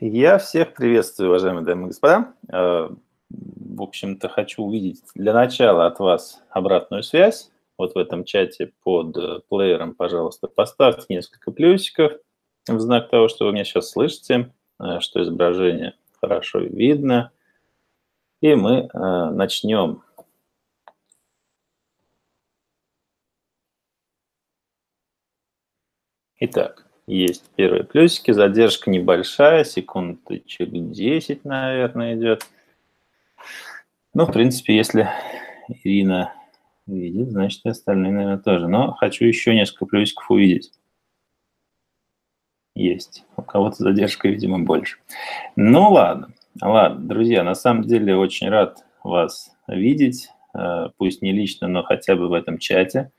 Я всех приветствую, уважаемые дамы и господа. Э, в общем-то, хочу увидеть для начала от вас обратную связь. Вот в этом чате под э, плеером, пожалуйста, поставьте несколько плюсиков в знак того, что вы меня сейчас слышите, э, что изображение хорошо видно. И мы начнем. Итак, есть первые плюсики, задержка небольшая, секундочек 10, наверное, идет. Ну, в принципе, если Ирина видит, значит, и остальные, наверное, тоже. Но хочу еще несколько плюсиков увидеть. Есть. У кого-то задержка, видимо, больше. Ну, ладно. Ладно, друзья, на самом деле очень рад вас видеть. Э, пусть не лично, но хотя бы в этом чате.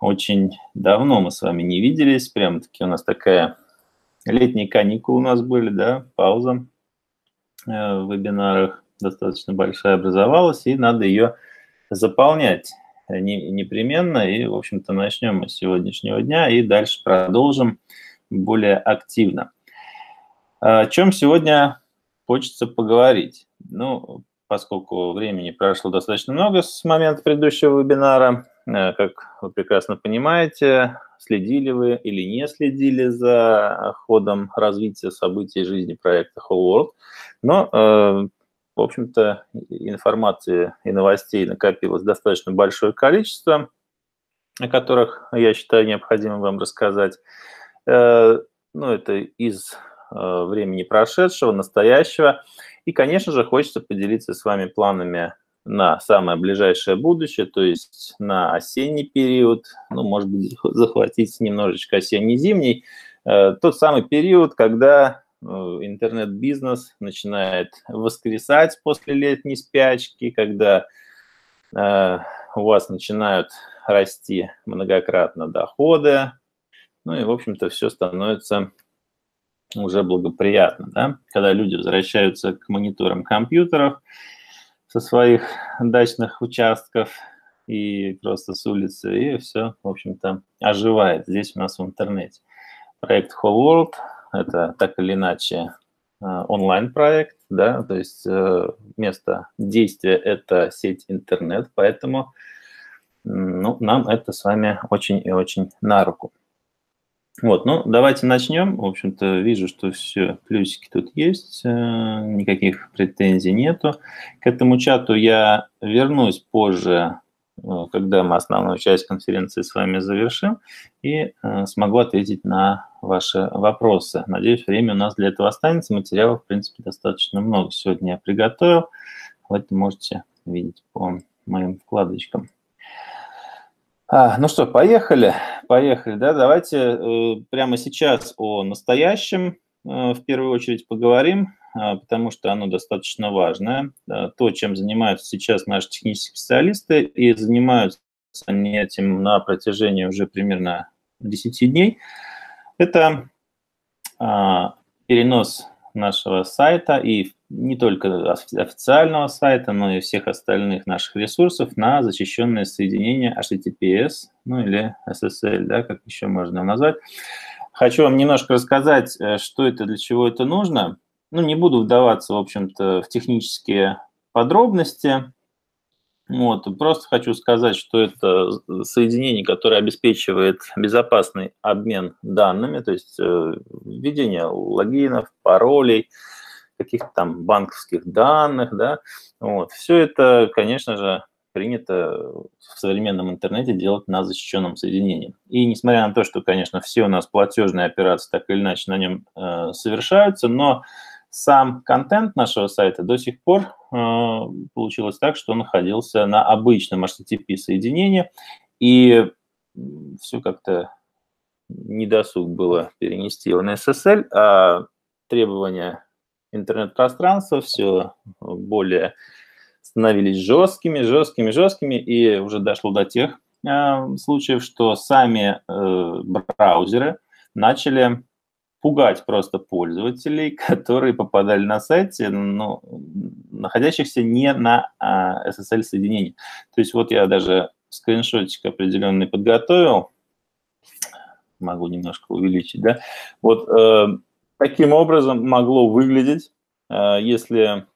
Очень давно мы с вами не виделись. Прямо-таки у нас такая летние каникулы у нас были, да, пауза э, в вебинарах достаточно большая образовалась, и надо ее заполнять не, непременно. И, в общем-то, начнем мы с сегодняшнего дня и дальше продолжим более активно. О чем сегодня хочется поговорить? Ну, поскольку времени прошло достаточно много с момента предыдущего вебинара, как вы прекрасно понимаете, следили вы или не следили за ходом развития событий жизни проекта Whole World, но э, в общем-то, информации и новостей накопилось достаточно большое количество, о которых я считаю необходимым вам рассказать. Э, ну, это из э, времени прошедшего, настоящего. И, конечно же, хочется поделиться с вами планами на самое ближайшее будущее, то есть на осенний период, ну, может быть, захватить немножечко осенне-зимний, э, тот самый период, когда Э, интернет-бизнес начинает воскресать после летней спячки, когда э, у вас начинают расти многократно доходы, ну и, в общем-то, все становится уже благоприятно, да? когда люди возвращаются к мониторам компьютеров со своих дачных участков и просто с улицы, и все, в общем-то, оживает здесь у нас в интернете. Проект Whole World – это так или иначе э, онлайн-проект, да, то есть э, место действия – это сеть интернет, поэтому ну, нам это с вами очень и очень на руку. Вот, ну, давайте начнем. В общем-то, вижу, что все, плюсики тут есть, э, никаких претензий нету. К этому чату я вернусь позже Э, когда мы основную часть конференции с вами завершим, и э, смогу ответить на ваши вопросы. Надеюсь, время у нас для этого останется. Материалов, в принципе, достаточно много сегодня я приготовил. Вот можете видеть по моим вкладочкам. А, ну что, поехали, поехали, да, давайте э, прямо сейчас о настоящем э, в первую очередь поговорим. А, потому что оно достаточно важное. То, чем занимаются сейчас наши технические специалисты, и занимаются они этим на протяжении уже примерно 10 дней, это а, перенос нашего сайта и не только официального сайта, но и всех остальных наших ресурсов на защищенное соединение HTTPS, ну или SSL, да, как еще можно назвать. Хочу вам немножко рассказать, э, что это, для чего это нужно. Ну, не буду вдаваться, в общем-то, в технические подробности. Вот, просто хочу сказать, что это соединение, которое обеспечивает безопасный обмен данными, то есть э, введение логинов, паролей, каких-то там банковских данных, да, вот. Все это, конечно же, принято в современном интернете делать на защищенном соединении. И несмотря на то, что, конечно, все у нас платежные операции так или иначе на нем э, совершаются, но сам контент нашего сайта до сих пор э, получилось так, что находился на обычном HTTP соединении, и все как-то недосуг было перенести его на SSL, а требования интернет-пространства все более становились жесткими, жесткими, жесткими, и уже дошло до тех э, случаев, что сами э, браузеры начали пугать просто пользователей, которые попадали на сайты, но находящихся не на а, SSL-соединении. То есть вот я даже скриншотик определенный подготовил, могу немножко увеличить, да, вот э, таким образом могло выглядеть, если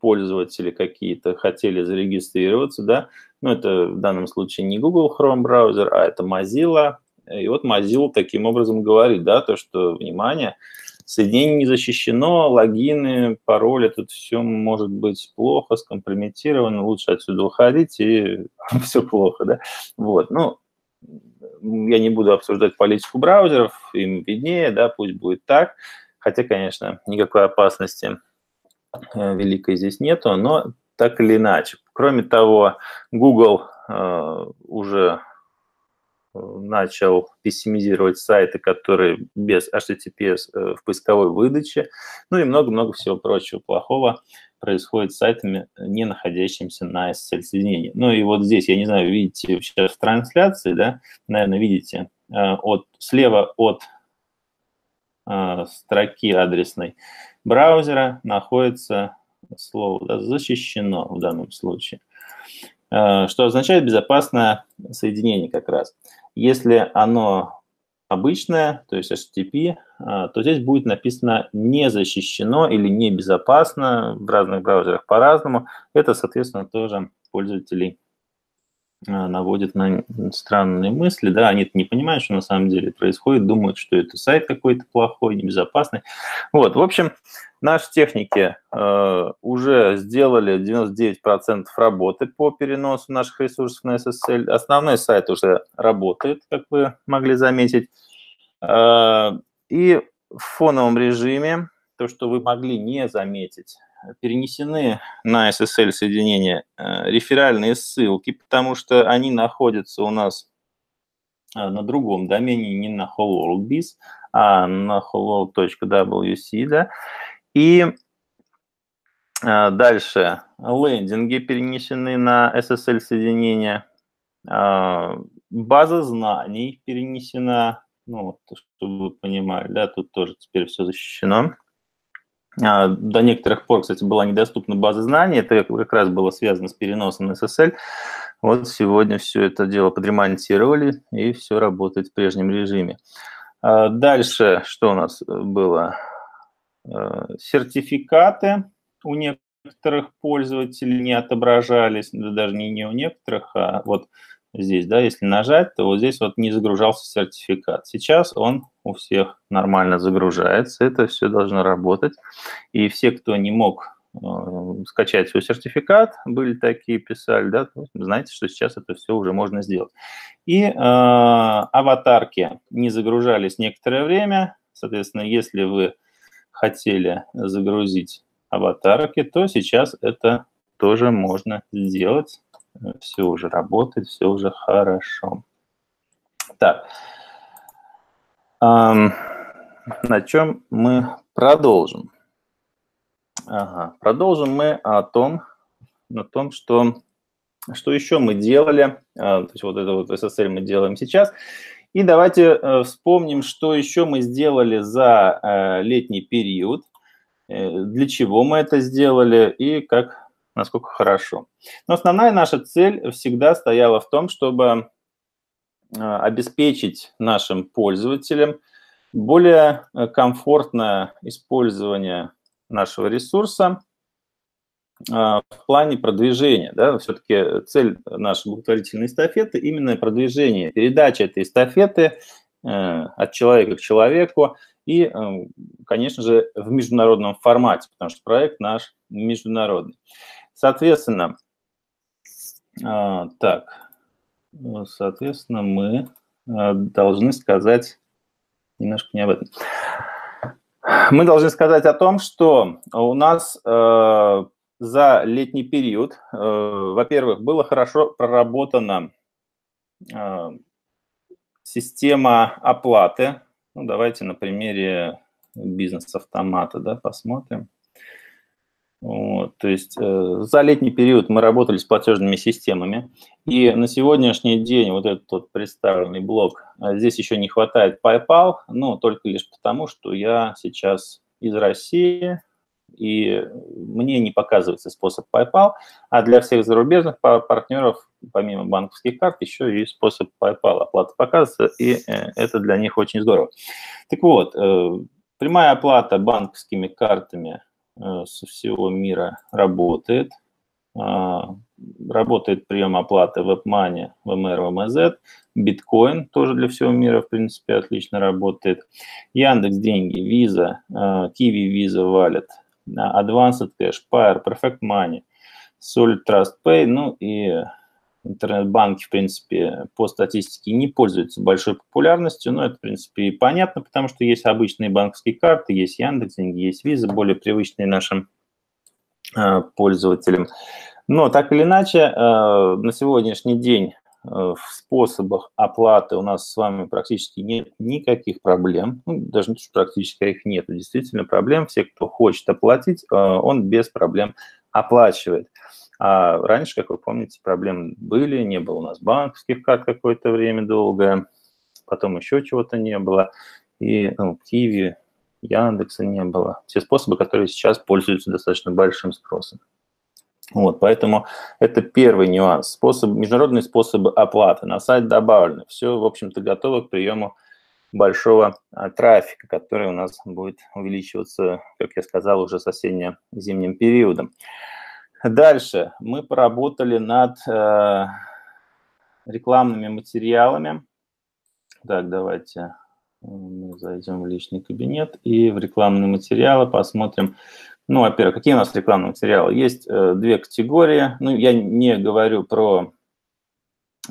пользователи какие-то хотели зарегистрироваться, да, ну, это в данном случае не Google Chrome браузер, а это Mozilla, и вот Mozilla таким образом говорит, да, то, что, внимание, соединение не защищено, логины, пароли, тут все может быть плохо, скомпрометировано, лучше отсюда уходить, и все плохо, да. Вот, ну, я не буду обсуждать политику браузеров, им виднее, да, пусть будет так, хотя, конечно, никакой опасности э, великой здесь нету, но так или иначе. Кроме того, Google э, уже начал пессимизировать сайты, которые без HTTPS э, в поисковой выдаче, ну и много-много всего прочего плохого происходит с сайтами, не находящимися на SSL-соединении. Ну и вот здесь, я не знаю, видите сейчас в трансляции, да, наверное, видите, э, от, слева от э, строки адресной браузера находится слово да, «защищено» в данном случае, что означает безопасное соединение как раз. Если оно обычное, то есть HTTP, а, то здесь будет написано «не защищено» или «небезопасно» в разных браузерах по-разному. Это, соответственно, тоже пользователей наводит на странные мысли, да, они не понимают, что на самом деле происходит, думают, что это сайт какой-то плохой, небезопасный. Вот, в общем, наши техники э, уже сделали 99% работы по переносу наших ресурсов на SSL. Основной сайт уже работает, как вы могли заметить. Э, и в фоновом режиме, то, что вы могли не заметить, перенесены на SSL соединение э, реферальные ссылки, потому что они находятся у нас э, на другом домене, не на wholeworld.biz, а на wholeworld.wc, да, и э, дальше. Лендинги перенесены на SSL соединение, база знаний перенесена, ну, чтобы вы понимали, да, тут тоже теперь все защищено. А, до некоторых пор, кстати, была недоступна база знаний. Это как раз было связано с переносом на SSL. Вот сегодня все это дело подремонтировали, и все работает в прежнем режиме. А, дальше, что у нас было? А, сертификаты у некоторых пользователей не отображались, даже не у некоторых, а вот здесь, да, если нажать, то вот здесь вот не загружался сертификат. Сейчас он у всех нормально загружается, это все должно работать. И все, кто не мог э, скачать свой сертификат, были такие, писали, да, знаете, что сейчас это все уже можно сделать. И э, аватарки не загружались некоторое время, соответственно, если вы хотели загрузить аватарки, то сейчас это тоже можно сделать все уже работает, все уже хорошо. Так, эм, на чем мы продолжим? Ага, продолжим мы о том, на том, что, что еще мы делали, э, то есть вот это вот SSL мы делаем сейчас, и давайте э, вспомним, что еще мы сделали за э, летний период, э, для чего мы это сделали и как насколько хорошо. Но основная наша цель всегда стояла в том, чтобы а, обеспечить нашим пользователям более э, комфортное использование нашего ресурса а, в плане продвижения. Да? Все-таки цель нашей благотворительной эстафеты именно продвижение, передача этой эстафеты э, от человека к человеку и, э, конечно же, в международном формате, потому что проект наш международный. Соответственно, а, так, соответственно, мы а, должны сказать немножко не об этом. Мы должны сказать о том, что у нас э, за летний период, во-первых, было хорошо проработана система оплаты. Ну, давайте на примере бизнес-автомата да, посмотрим. Вот, то есть э, за летний период мы работали с платежными системами, и на сегодняшний день вот этот вот представленный блок, э, здесь еще не хватает PayPal, но только лишь потому, что я сейчас из России, и мне не показывается способ PayPal, а для всех зарубежных партнеров, помимо банковских карт, еще и способ PayPal оплаты показывается, и э, это для них очень здорово. Так вот, э, Прямая оплата банковскими картами со всего мира работает. А, работает прием оплаты WebMoney, VMR, VMZ. Биткоин тоже для всего мира, в принципе, отлично работает. Яндекс деньги, Visa, Kiwi Visa Wallet, Advanced Cash, Pair, Perfect Money, Solid Trust Pay, ну и интернет-банки, в принципе, по статистике не пользуются большой популярностью, но это, в принципе, и понятно, потому что есть обычные банковские карты, есть Яндекс, есть Виза, более привычные нашим э, пользователям. Но так или иначе, э, на сегодняшний день э, в способах оплаты у нас с вами практически нет никаких проблем. Ну, даже не то, что практически их нет, действительно проблем. Все, кто хочет оплатить, он без проблем оплачивает. А раньше, как вы помните, проблемы были, не было у нас банковских карт какое-то время долгое, потом еще чего-то не было, и ну, Киви, Яндекса не было. Все способы, которые сейчас пользуются достаточно большим спросом. Вот, поэтому это первый нюанс. Способ, международные способы оплаты. На сайт добавлены. Все, в общем-то, готово к приему большого а, трафика, который у нас будет увеличиваться, как я сказал, уже с осенне-зимним периодом. Дальше мы поработали над э, рекламными материалами. Так, давайте э, мы зайдем в личный кабинет и в рекламные материалы посмотрим. Ну, во-первых, какие у нас рекламные материалы? Есть э, две категории. Ну, я не говорю про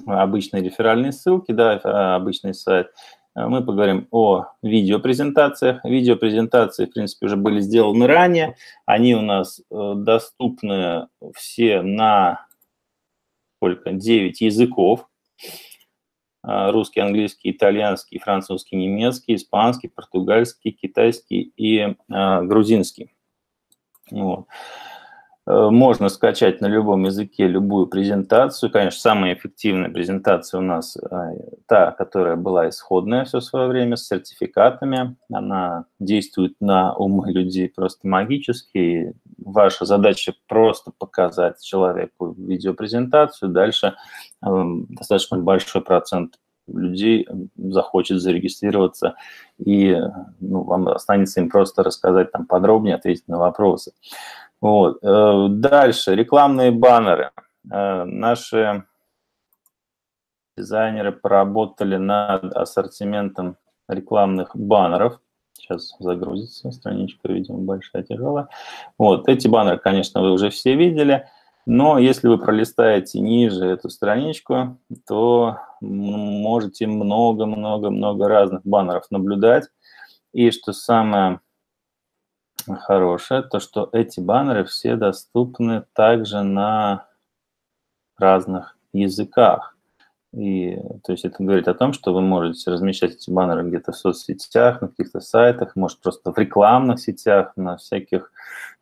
обычные реферальные ссылки, да, а обычный сайт. Э, мы поговорим о видеопрезентациях. Видеопрезентации, в принципе, уже были сделаны ранее. Они у нас э, доступны все на сколько? 9 языков. Э, русский, английский, итальянский, французский, немецкий, испанский, португальский, китайский и грузинский. Вот. Э, можно скачать на любом языке любую презентацию. Конечно, самая эффективная презентация у нас э, та, которая была исходная все свое время, с сертификатами. Она действует на умы людей просто магически. Ваша задача просто показать человеку видеопрезентацию. Дальше эм, достаточно большой процент людей захочет зарегистрироваться, и ну, вам останется им просто рассказать там подробнее, ответить на вопросы. Вот. Э, дальше, рекламные баннеры. Э, наши дизайнеры поработали над ассортиментом рекламных баннеров. Сейчас загрузится страничка, видимо, большая, тяжелая. Вот, эти баннеры, конечно, вы уже все видели, но если вы пролистаете ниже эту страничку, то можете много-много-много разных баннеров наблюдать. И что самое хорошее, то что эти баннеры все доступны также на разных языках. И, то есть это говорит о том, что вы можете размещать эти баннеры где-то в соцсетях, на каких-то сайтах, может просто в рекламных сетях, на всяких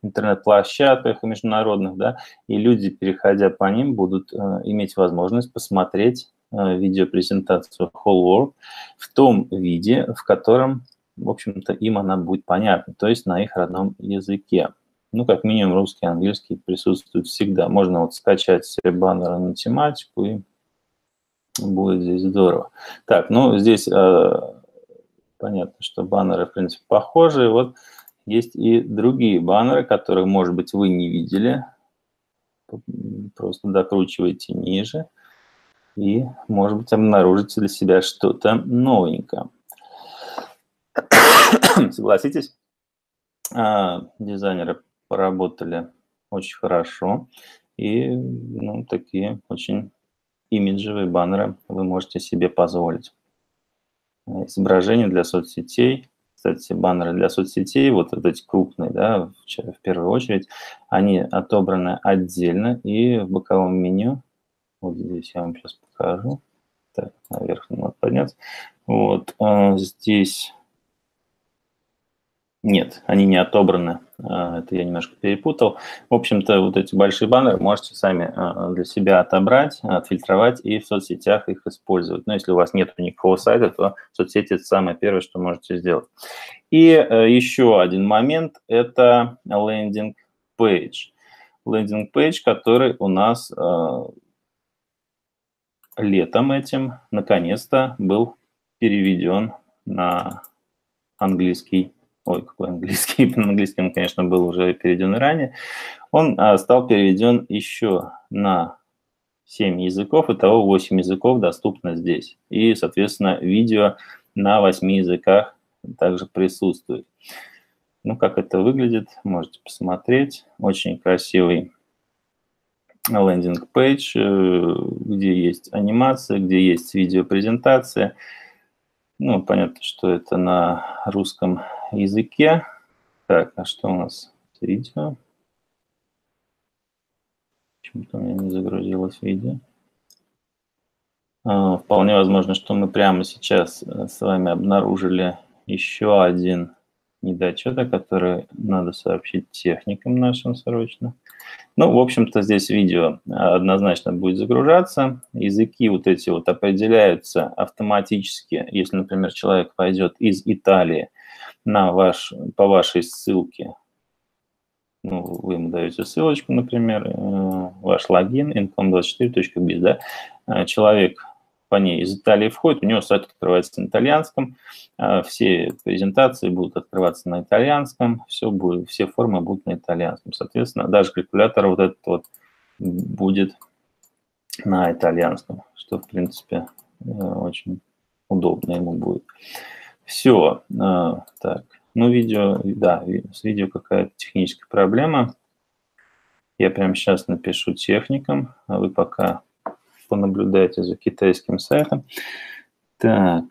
интернет-площадках международных, да, и люди, переходя по ним, будут э, иметь возможность посмотреть э, видеопрезентацию Whole World в том виде, в котором в общем-то, им она будет понятна, то есть на их родном языке. Ну, как минимум, русский, английский присутствуют всегда. Можно вот скачать себе баннеры на тематику, и будет здесь здорово. Так, ну, здесь э, понятно, что баннеры, в принципе, похожие. Вот есть и другие баннеры, которые, может быть, вы не видели. Просто докручивайте ниже и, может быть, обнаружите для себя что-то новенькое. Согласитесь, а, дизайнеры поработали очень хорошо. И ну, такие очень имиджевые баннеры вы можете себе позволить. Изображения для соцсетей. Кстати, баннеры для соцсетей, вот, вот эти крупные, да, в, в первую очередь, они отобраны отдельно и в боковом меню. Вот здесь я вам сейчас покажу. Так, наверх надо подняться. Вот а, здесь нет, они не отобраны. А, это я немножко перепутал. В общем-то, вот эти большие баннеры можете сами а, для себя отобрать, отфильтровать и в соцсетях их использовать. Но если у вас нет никакого сайта, то соцсети – это самое первое, что можете сделать. И э, еще один момент – это лендинг page. Лендинг page, который у нас э, летом этим наконец-то был переведен на английский ой, какой английский, на английском он, конечно, был уже переведен ранее, он а, стал переведен еще на 7 языков, итого 8 языков доступно здесь. И, соответственно, видео на 8 языках также присутствует. Ну, как это выглядит, можете посмотреть. Очень красивый лендинг-пейдж, э, где есть анимация, где есть видеопрезентация. Ну, понятно, что это на русском языке. Так, а что у нас? Видео. Почему-то у меня не загрузилось видео. А, вполне возможно, что мы прямо сейчас э, с вами обнаружили еще один недочет, который надо сообщить техникам нашим срочно. Ну, в общем-то, здесь видео однозначно будет загружаться. Языки вот эти вот определяются автоматически. Если, например, человек пойдет из Италии на ваш, по вашей ссылке ну, вы ему даете ссылочку, например, э, ваш логин income24.biz, да, э, человек по ней из Италии входит, у него сайт открывается на итальянском, э, все презентации будут открываться на итальянском, все, будет, все формы будут на итальянском. Соответственно, даже калькулятор вот этот вот будет на итальянском, что, в принципе, очень удобно ему будет. Все. Так. Ну, видео, да, с видео какая-то техническая проблема. Я прямо сейчас напишу техникам, а вы пока понаблюдайте за китайским сайтом. Так.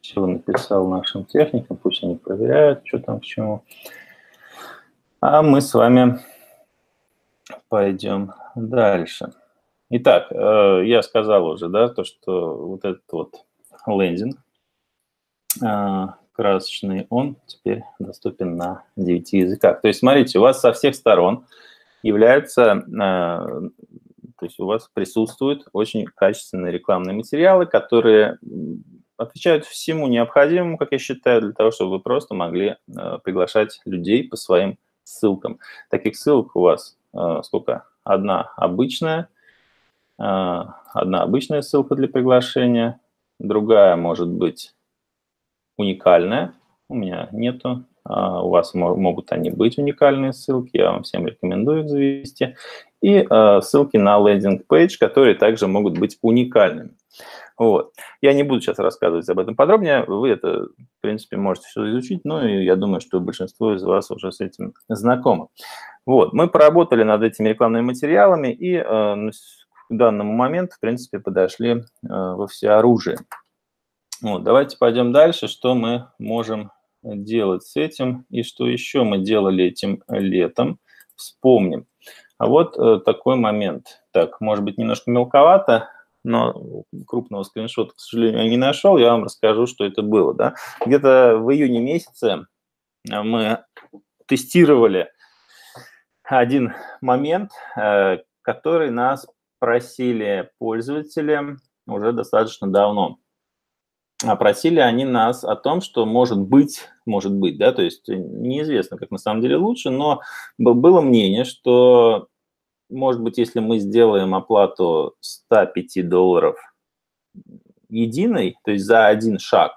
Все написал нашим техникам, пусть они проверяют, что там к чему. А мы с вами пойдем дальше. Итак, э, я сказал уже, да, то, что вот этот вот лендинг э, красочный, он теперь доступен на 9 языках. То есть, смотрите, у вас со всех сторон являются, э, то есть у вас присутствуют очень качественные рекламные материалы, которые отвечают всему необходимому, как я считаю, для того, чтобы вы просто могли приглашать людей по своим ссылкам. Таких ссылок у вас сколько? Одна обычная, э, одна обычная ссылка для приглашения, другая может быть уникальная. У меня нету, а у вас могут они быть уникальные ссылки, я вам всем рекомендую их завести. И э, ссылки на лендинг-пейдж, которые также могут быть уникальными. Вот. Я не буду сейчас рассказывать об этом подробнее, вы это, в принципе, можете все изучить, но я думаю, что большинство из вас уже с этим знакомы. Вот, мы поработали над этими рекламными материалами и э, к данному моменту, в принципе, подошли э, во всеоружие. Вот, давайте пойдем дальше, что мы можем делать с этим и что еще мы делали этим летом. Вспомним. А вот э, такой момент. Так, может быть, немножко мелковато, но крупного скриншота, к сожалению, я не нашел. Я вам расскажу, что это было. Да? Где-то в июне месяце мы тестировали один момент, э, который нас просили пользователи уже достаточно давно. А просили они нас о том, что может быть, может быть, да, то есть неизвестно, как на самом деле лучше, но было мнение, что, может быть, если мы сделаем оплату 105 долларов единой, то есть за один шаг,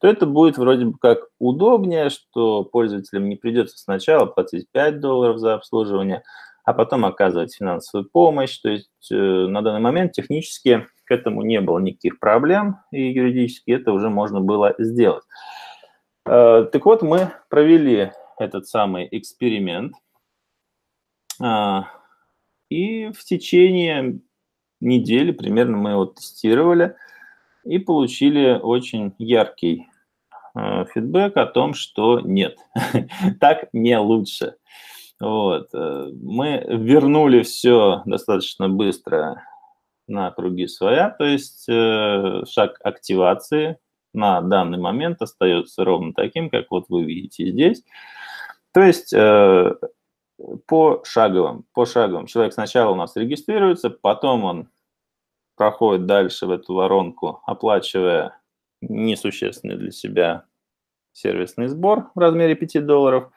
то это будет вроде бы как удобнее, что пользователям не придется сначала платить 5 долларов за обслуживание, а потом оказывать финансовую помощь. То есть э, на данный момент технически к этому не было никаких проблем, и юридически это уже можно было сделать. Э, так вот, мы провели этот самый эксперимент, э, и в течение недели примерно мы его тестировали – и получили очень яркий э, фидбэк о том, что нет, так не лучше. Вот. Э, мы вернули все достаточно быстро на круги своя, то есть э, шаг активации на данный момент остается ровно таким, как вот вы видите здесь. То есть э, по шаговым, по шаговым. Человек сначала у нас регистрируется, потом он проходит дальше в эту воронку, оплачивая несущественный для себя сервисный сбор в размере 5 долларов.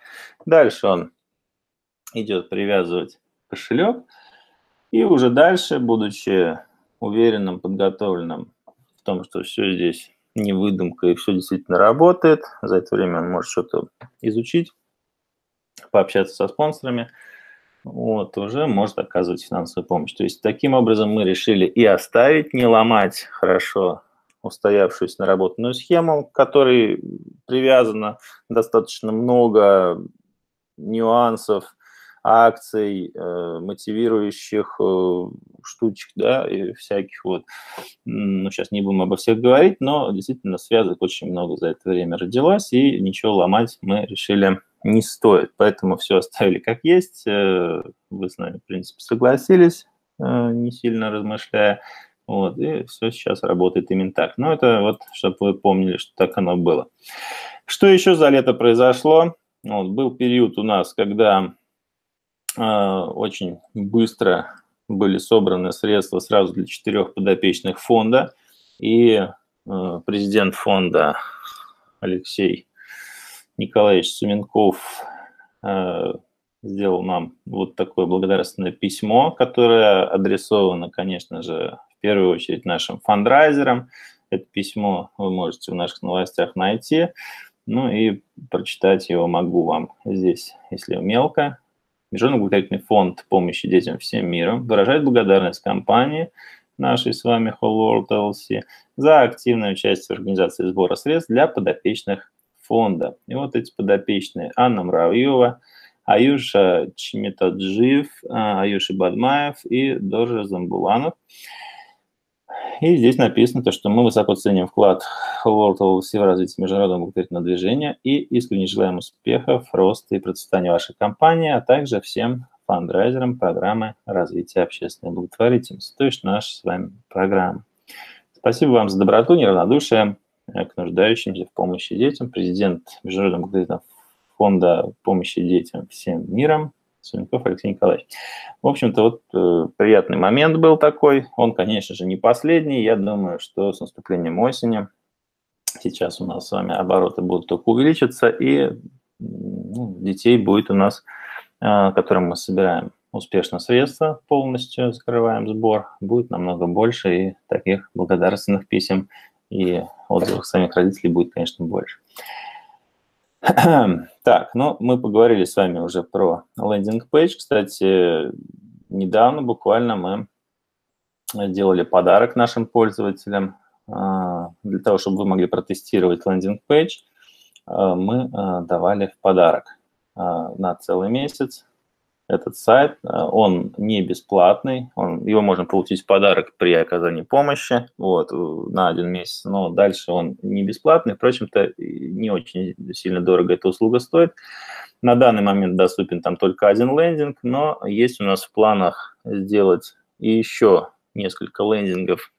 Дальше он идет привязывать кошелек. И уже дальше, будучи уверенным, подготовленным в том, что все здесь не выдумка и все действительно работает, за это время он может что-то изучить, пообщаться со спонсорами, вот, уже может оказывать финансовую помощь. То есть таким образом мы решили и оставить, не ломать хорошо устоявшуюся наработанную схему, к которой привязано достаточно много нюансов, акций, э, мотивирующих э, штучек, да, и всяких вот, ну, сейчас не будем обо всех говорить, но действительно связок очень много за это время родилось, и ничего ломать мы решили не стоит, поэтому все оставили как есть, э, вы с нами, в принципе, согласились, не сильно размышляя, вот, и все сейчас работает именно так. Но это вот, чтобы вы помнили, что так оно было. Что еще за лето произошло? Вот, был период у нас, когда э, очень быстро были собраны средства сразу для четырех подопечных фонда, и э, президент фонда Алексей Николаевич Суменков э, сделал нам вот такое благодарственное письмо, которое адресовано, конечно же, в первую очередь нашим фандрайзерам. Это письмо вы можете в наших новостях найти. Ну и прочитать его могу вам здесь, если мелко. Международный благотворительный фонд помощи детям всем миром выражает благодарность компании нашей с вами Whole World LLC за активное участие в организации сбора средств для подопечных фонда. И вот эти подопечные Анна Мравьева, Аюша Чметаджиев, а, Аюша Бадмаев и Доржа Замбуланов – и здесь написано то, что мы высоко ценим вклад World of в развитие международного благотворительного движения и искренне желаем успехов, роста и процветания вашей компании, а также всем фандрайзерам программы развития общественной благотворительности, то есть наша с вами программа. Спасибо вам за доброту, неравнодушие к нуждающимся в помощи детям. Президент Международного фонда помощи детям всем миром Суленков Алексей Николаевич. В общем-то, вот э, приятный момент был такой. Он, конечно же, не последний. Я думаю, что с наступлением осени сейчас у нас с вами обороты будут только увеличиться, и ну, детей будет у нас, э, которым мы собираем успешно средства, полностью закрываем сбор, будет намного больше, и таких благодарственных писем и отзывов самих родителей будет, конечно, больше. Так, ну, мы поговорили с вами уже про лендинг-пейдж. Кстати, недавно буквально мы делали подарок нашим пользователям. А, для того, чтобы вы могли протестировать лендинг-пейдж, а, мы а, давали в подарок на целый месяц этот сайт. Э, он не бесплатный, он, его можно получить в подарок при оказании помощи вот, на один месяц, но дальше он не бесплатный. Впрочем-то, не очень сильно дорого эта услуга стоит. На данный момент доступен там только один лендинг, но есть у нас в планах сделать еще несколько лендингов,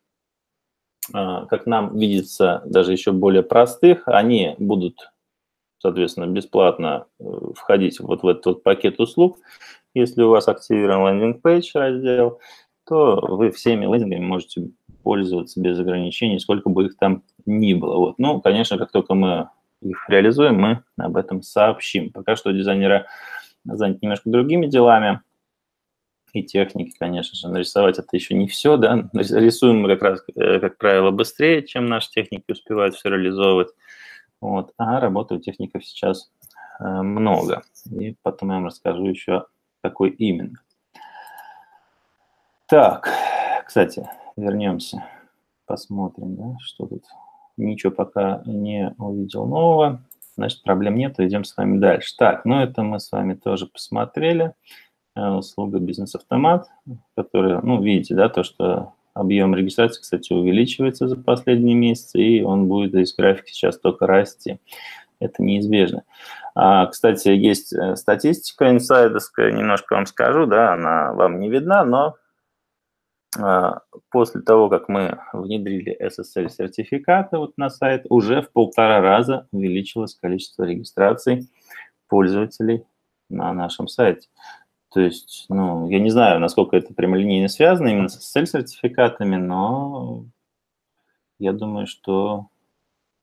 э, как нам видится, даже еще более простых. Они будут соответственно, бесплатно э, входить вот в этот вот пакет услуг. Если у вас активирован лендинг-пейдж раздел, то вы всеми лендингами можете пользоваться без ограничений, сколько бы их там ни было. Вот. Ну, конечно, как только мы их реализуем, мы об этом сообщим. Пока что дизайнеры заняты немножко другими делами и техники, конечно же. Нарисовать это еще не все, да. Рисуем мы как раз, э, как правило, быстрее, чем наши техники успевают все реализовывать. Вот. А работы у техников сейчас э, много. И потом я вам расскажу еще какой именно. Так, кстати, вернемся, посмотрим, да, что тут. Ничего пока не увидел нового. Значит, проблем нет, идем с вами дальше. Так, ну это мы с вами тоже посмотрели. Э, услуга бизнес-автомат, которая, ну, видите, да, то, что объем регистрации, кстати, увеличивается за последние месяцы, и он будет из графика сейчас только расти. Это неизбежно. А, кстати, есть э, статистика инсайдерская, немножко вам скажу, да, она вам не видна, но а, после того, как мы внедрили SSL-сертификаты вот на сайт, уже в полтора раза увеличилось количество регистраций пользователей на нашем сайте. То есть, ну, я не знаю, насколько это прямолинейно связано именно с SSL-сертификатами, но я думаю, что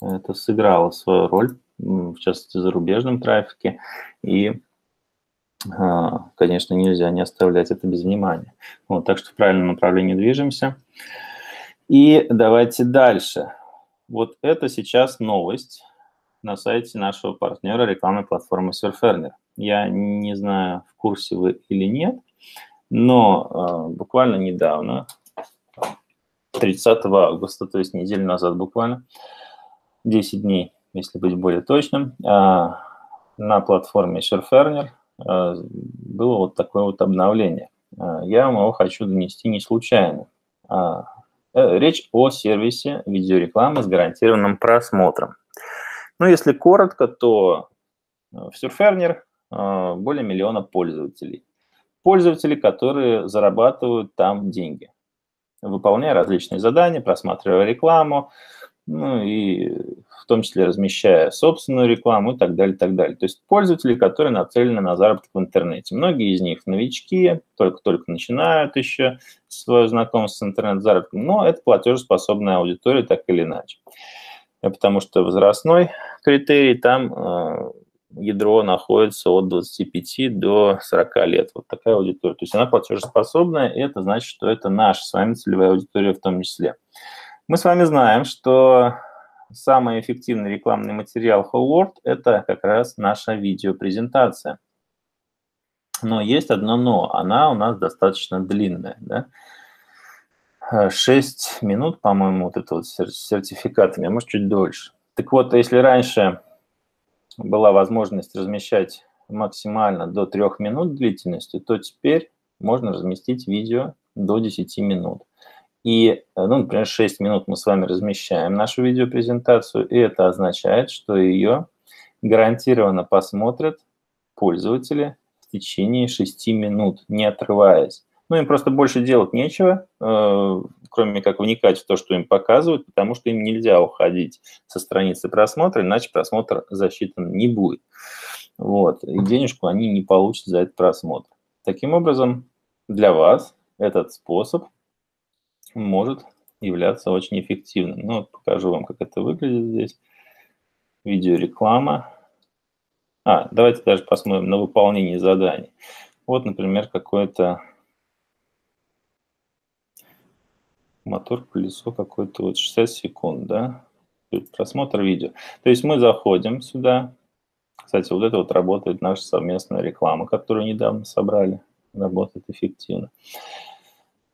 это сыграло свою роль в частности, зарубежном трафике. И а, конечно, нельзя не оставлять это без внимания. Вот, так что в правильном направлении движемся. И давайте дальше. Вот это сейчас новость на сайте нашего партнера рекламной платформы Surferner. Я не знаю, в курсе вы или нет, но э, буквально недавно, 30 августа, то есть неделю назад буквально, 10 дней, если быть более точным, э, на платформе Surferner э, было вот такое вот обновление. Э, я вам его хочу донести не случайно. Э, речь о сервисе видеорекламы с гарантированным просмотром. Ну, если коротко, то в Surferner более миллиона пользователей пользователи, которые зарабатывают там деньги, выполняя различные задания, просматривая рекламу, ну и в том числе размещая собственную рекламу и так далее, так далее. То есть пользователи, которые нацелены на заработок в интернете. Многие из них новички, только-только начинают еще свое знакомство с интернет-заработком, но это платежеспособная аудитория так или иначе. Потому что возрастной критерий там э, ядро находится от 25 до 40 лет. Вот такая аудитория. То есть она платежеспособная, и это значит, что это наша с вами целевая аудитория в том числе. Мы с вами знаем, что самый эффективный рекламный материал Whole World – это как раз наша видеопрезентация. Но есть одно но. Она у нас достаточно длинная. Да? 6 минут, по-моему, вот это вот с а может чуть дольше. Так вот, если раньше была возможность размещать максимально до 3 минут длительности, то теперь можно разместить видео до 10 минут. И, э, ну, например, 6 минут мы с вами размещаем нашу видеопрезентацию, и это означает, что ее гарантированно посмотрят пользователи в течение 6 минут, не отрываясь. Ну, им просто больше делать нечего, э, кроме как вникать в то, что им показывают, потому что им нельзя уходить со страницы просмотра, иначе просмотр засчитан не будет. Вот. И денежку они не получат за этот просмотр. Таким образом, для вас этот способ может являться очень эффективным. Ну, покажу вам, как это выглядит здесь. Видеореклама. А, давайте даже посмотрим на выполнение заданий. Вот, например, какое-то мотор, колесо какой-то, вот 60 секунд, да, просмотр видео. То есть мы заходим сюда, кстати, вот это вот работает наша совместная реклама, которую недавно собрали, работает эффективно.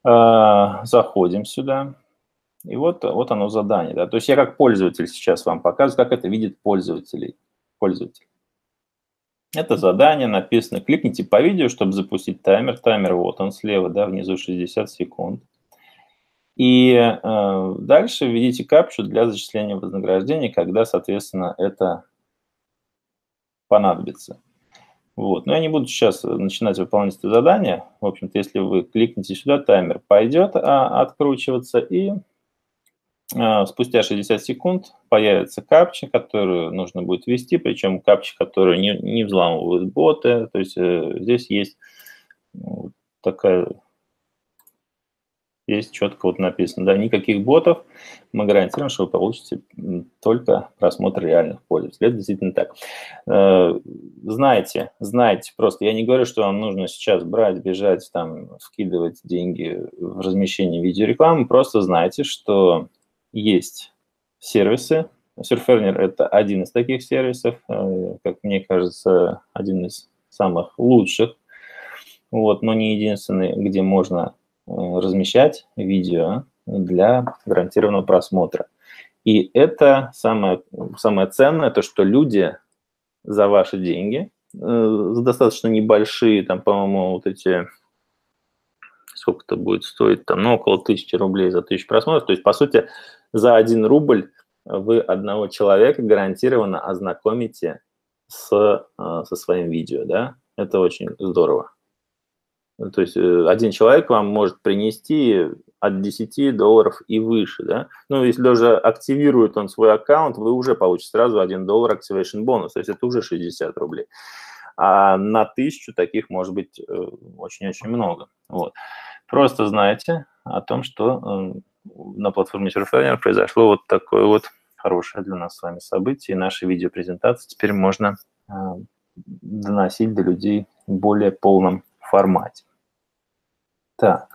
А, заходим сюда, и вот, вот оно задание. Да? То есть я как пользователь сейчас вам показываю, как это видит пользователей. пользователь. Это задание написано. Кликните по видео, чтобы запустить таймер. Таймер вот он слева, да, внизу 60 секунд. И э, дальше введите капчу для зачисления вознаграждения, когда, соответственно, это понадобится. Вот. Но я не буду сейчас начинать выполнять это задание. В общем-то, если вы кликните сюда, таймер пойдет а, откручиваться, и а, спустя 60 секунд появится капча, которую нужно будет ввести, причем капча, которую не, не взламывают боты. То есть э, здесь есть ну, такая есть четко вот написано, да, никаких ботов, мы гарантируем, что вы получите только просмотр реальных пользователей. Это действительно так. Э, знаете, знаете просто, я не говорю, что вам нужно сейчас брать, бежать, там, вкидывать деньги в размещение видеорекламы, просто знайте, что есть сервисы, Surferner – это один из таких сервисов, э, как мне кажется, один из самых лучших, вот, но не единственный, где можно размещать видео для гарантированного просмотра. И это самое, самое ценное, то, что люди за ваши деньги, э, за достаточно небольшие, там, по-моему, вот эти, сколько это будет стоить, там, ну, около тысячи рублей за тысячу просмотров. То есть, по сути, за один рубль вы одного человека гарантированно ознакомите с, э, со своим видео, да, это очень здорово. Ну, то есть э, один человек вам может принести от 10 долларов и выше, да. Ну, если даже активирует он свой аккаунт, вы уже получите сразу 1 доллар activation бонус, то есть это уже 60 рублей. А на тысячу таких может быть э, очень-очень много. Вот. Просто знайте о том, что э, на платформе Surfliner произошло вот такое вот хорошее для нас с вами событие. И наши видеопрезентации теперь можно доносить до людей более полном формате. Так.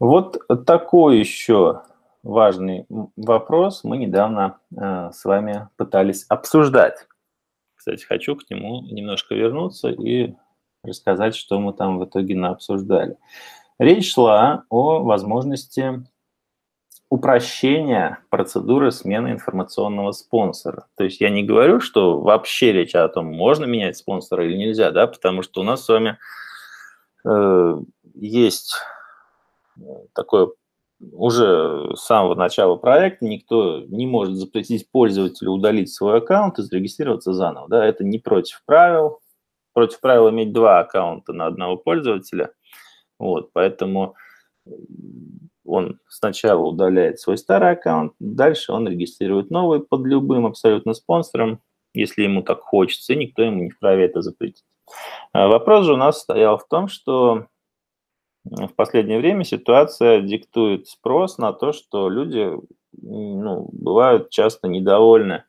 Вот такой еще важный вопрос мы недавно э, с вами пытались обсуждать. Кстати, хочу к нему немножко вернуться и рассказать, что мы там в итоге наобсуждали. Речь шла о возможности упрощения процедуры смены информационного спонсора. То есть я не говорю, что вообще речь о том, можно менять спонсора или нельзя, да, потому что у нас с вами э, есть такое уже с самого начала проекта никто не может запретить пользователю удалить свой аккаунт и зарегистрироваться заново. Да, это не против правил. Против правил иметь два аккаунта на одного пользователя. Вот, поэтому он сначала удаляет свой старый аккаунт, дальше он регистрирует новый под любым абсолютно спонсором, если ему так хочется, и никто ему не вправе это запретить. А вопрос же у нас стоял в том, что в последнее время ситуация диктует спрос на то, что люди ну, бывают часто недовольны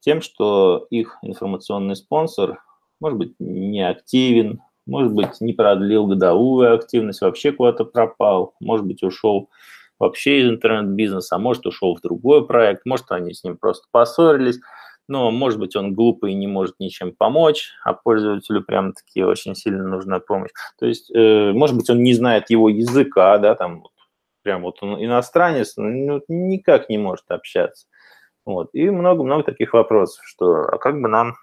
тем, что их информационный спонсор, может быть, не активен, может быть, не продлил годовую активность, вообще куда-то пропал, может быть, ушел вообще из интернет-бизнеса, а может, ушел в другой проект, может, они с ним просто поссорились но, может быть, он глупый и не может ничем помочь, а пользователю прям-таки очень сильно нужна помощь. То есть, э, может быть, он не знает его языка, да, там, прям вот он иностранец, ну, никак не может общаться. Вот. И много-много таких вопросов, что а как бы нам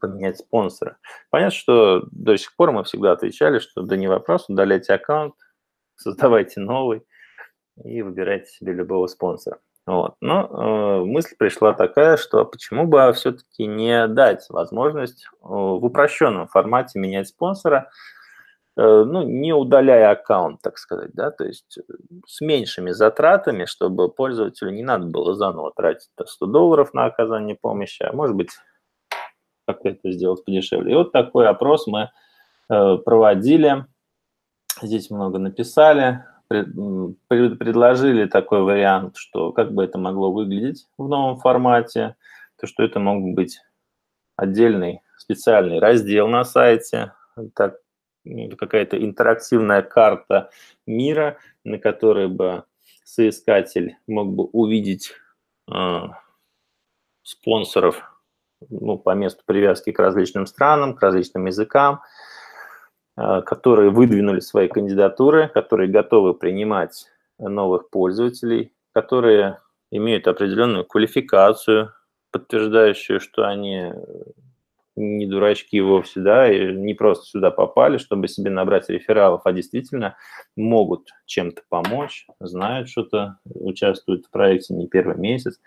поменять спонсора? Понятно, что до сих пор мы всегда отвечали, что да не вопрос, удаляйте аккаунт, создавайте новый и выбирайте себе любого спонсора. Вот. Но э, мысль пришла такая, что почему бы все-таки не дать возможность э, в упрощенном формате менять спонсора, э, ну, не удаляя аккаунт, так сказать, да, то есть э, с меньшими затратами, чтобы пользователю не надо было заново тратить 100 долларов на оказание помощи, а может быть, как это сделать подешевле. И вот такой опрос мы э, проводили, здесь много написали, предложили такой вариант, что как бы это могло выглядеть в новом формате, то что это мог быть отдельный специальный раздел на сайте, так, какая-то интерактивная карта мира, на которой бы соискатель мог бы увидеть э, спонсоров ну, по месту привязки к различным странам, к различным языкам, Э, которые выдвинули свои кандидатуры, которые готовы принимать новых пользователей, которые имеют определенную квалификацию, подтверждающую, что они не дурачки вовсе, да, и не просто сюда попали, чтобы себе набрать рефералов, а действительно могут чем-то помочь, знают что-то, участвуют в проекте не первый месяц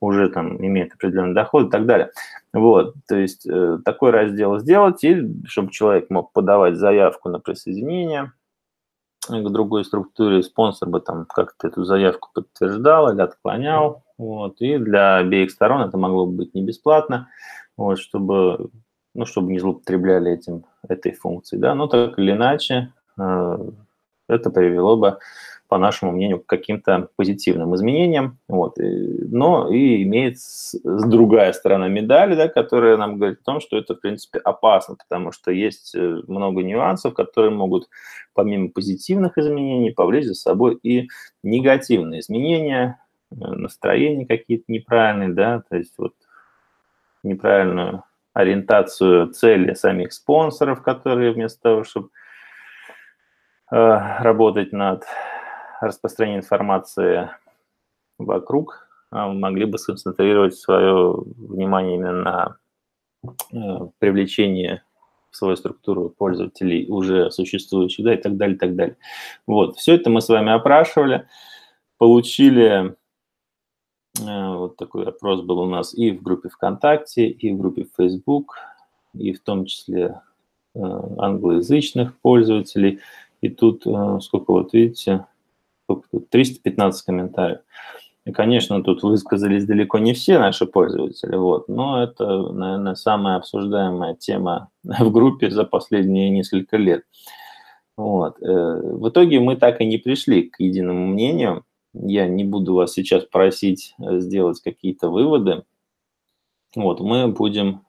уже там имеет определенный доход и так далее. Вот, то есть э, такой раздел сделать, и чтобы человек мог подавать заявку на присоединение к другой структуре, спонсор бы там как-то эту заявку подтверждал или отклонял, вот, и для обеих сторон это могло быть не бесплатно, вот, чтобы, ну, чтобы не злоупотребляли этим, этой функцией, да, но так или иначе э, это привело бы по нашему мнению, к каким-то позитивным изменениям. Вот. Но и имеет другая сторона медали, да, которая нам говорит о том, что это, в принципе, опасно, потому что есть э, много нюансов, которые могут, помимо позитивных изменений, повлечь за собой и негативные изменения, э, настроения какие-то неправильные, да, то есть вот неправильную ориентацию цели самих спонсоров, которые вместо того, чтобы э, работать над распространения информации вокруг а, могли бы сконцентрировать свое внимание именно на э, привлечении в свою структуру пользователей уже существующих, да, и так далее, и так далее. Вот, все это мы с вами опрашивали, получили, э, вот такой опрос был у нас и в группе ВКонтакте, и в группе Facebook, и в том числе э, англоязычных пользователей. И тут, сколько вот видите, тут, 315 комментариев. И, конечно, тут высказались далеко не все наши пользователи, вот, но это, наверное, самая обсуждаемая тема в группе за последние несколько лет. Вот. Э, в итоге мы так и не пришли к единому мнению. Я не буду вас сейчас просить э, сделать какие-то выводы. Вот, мы будем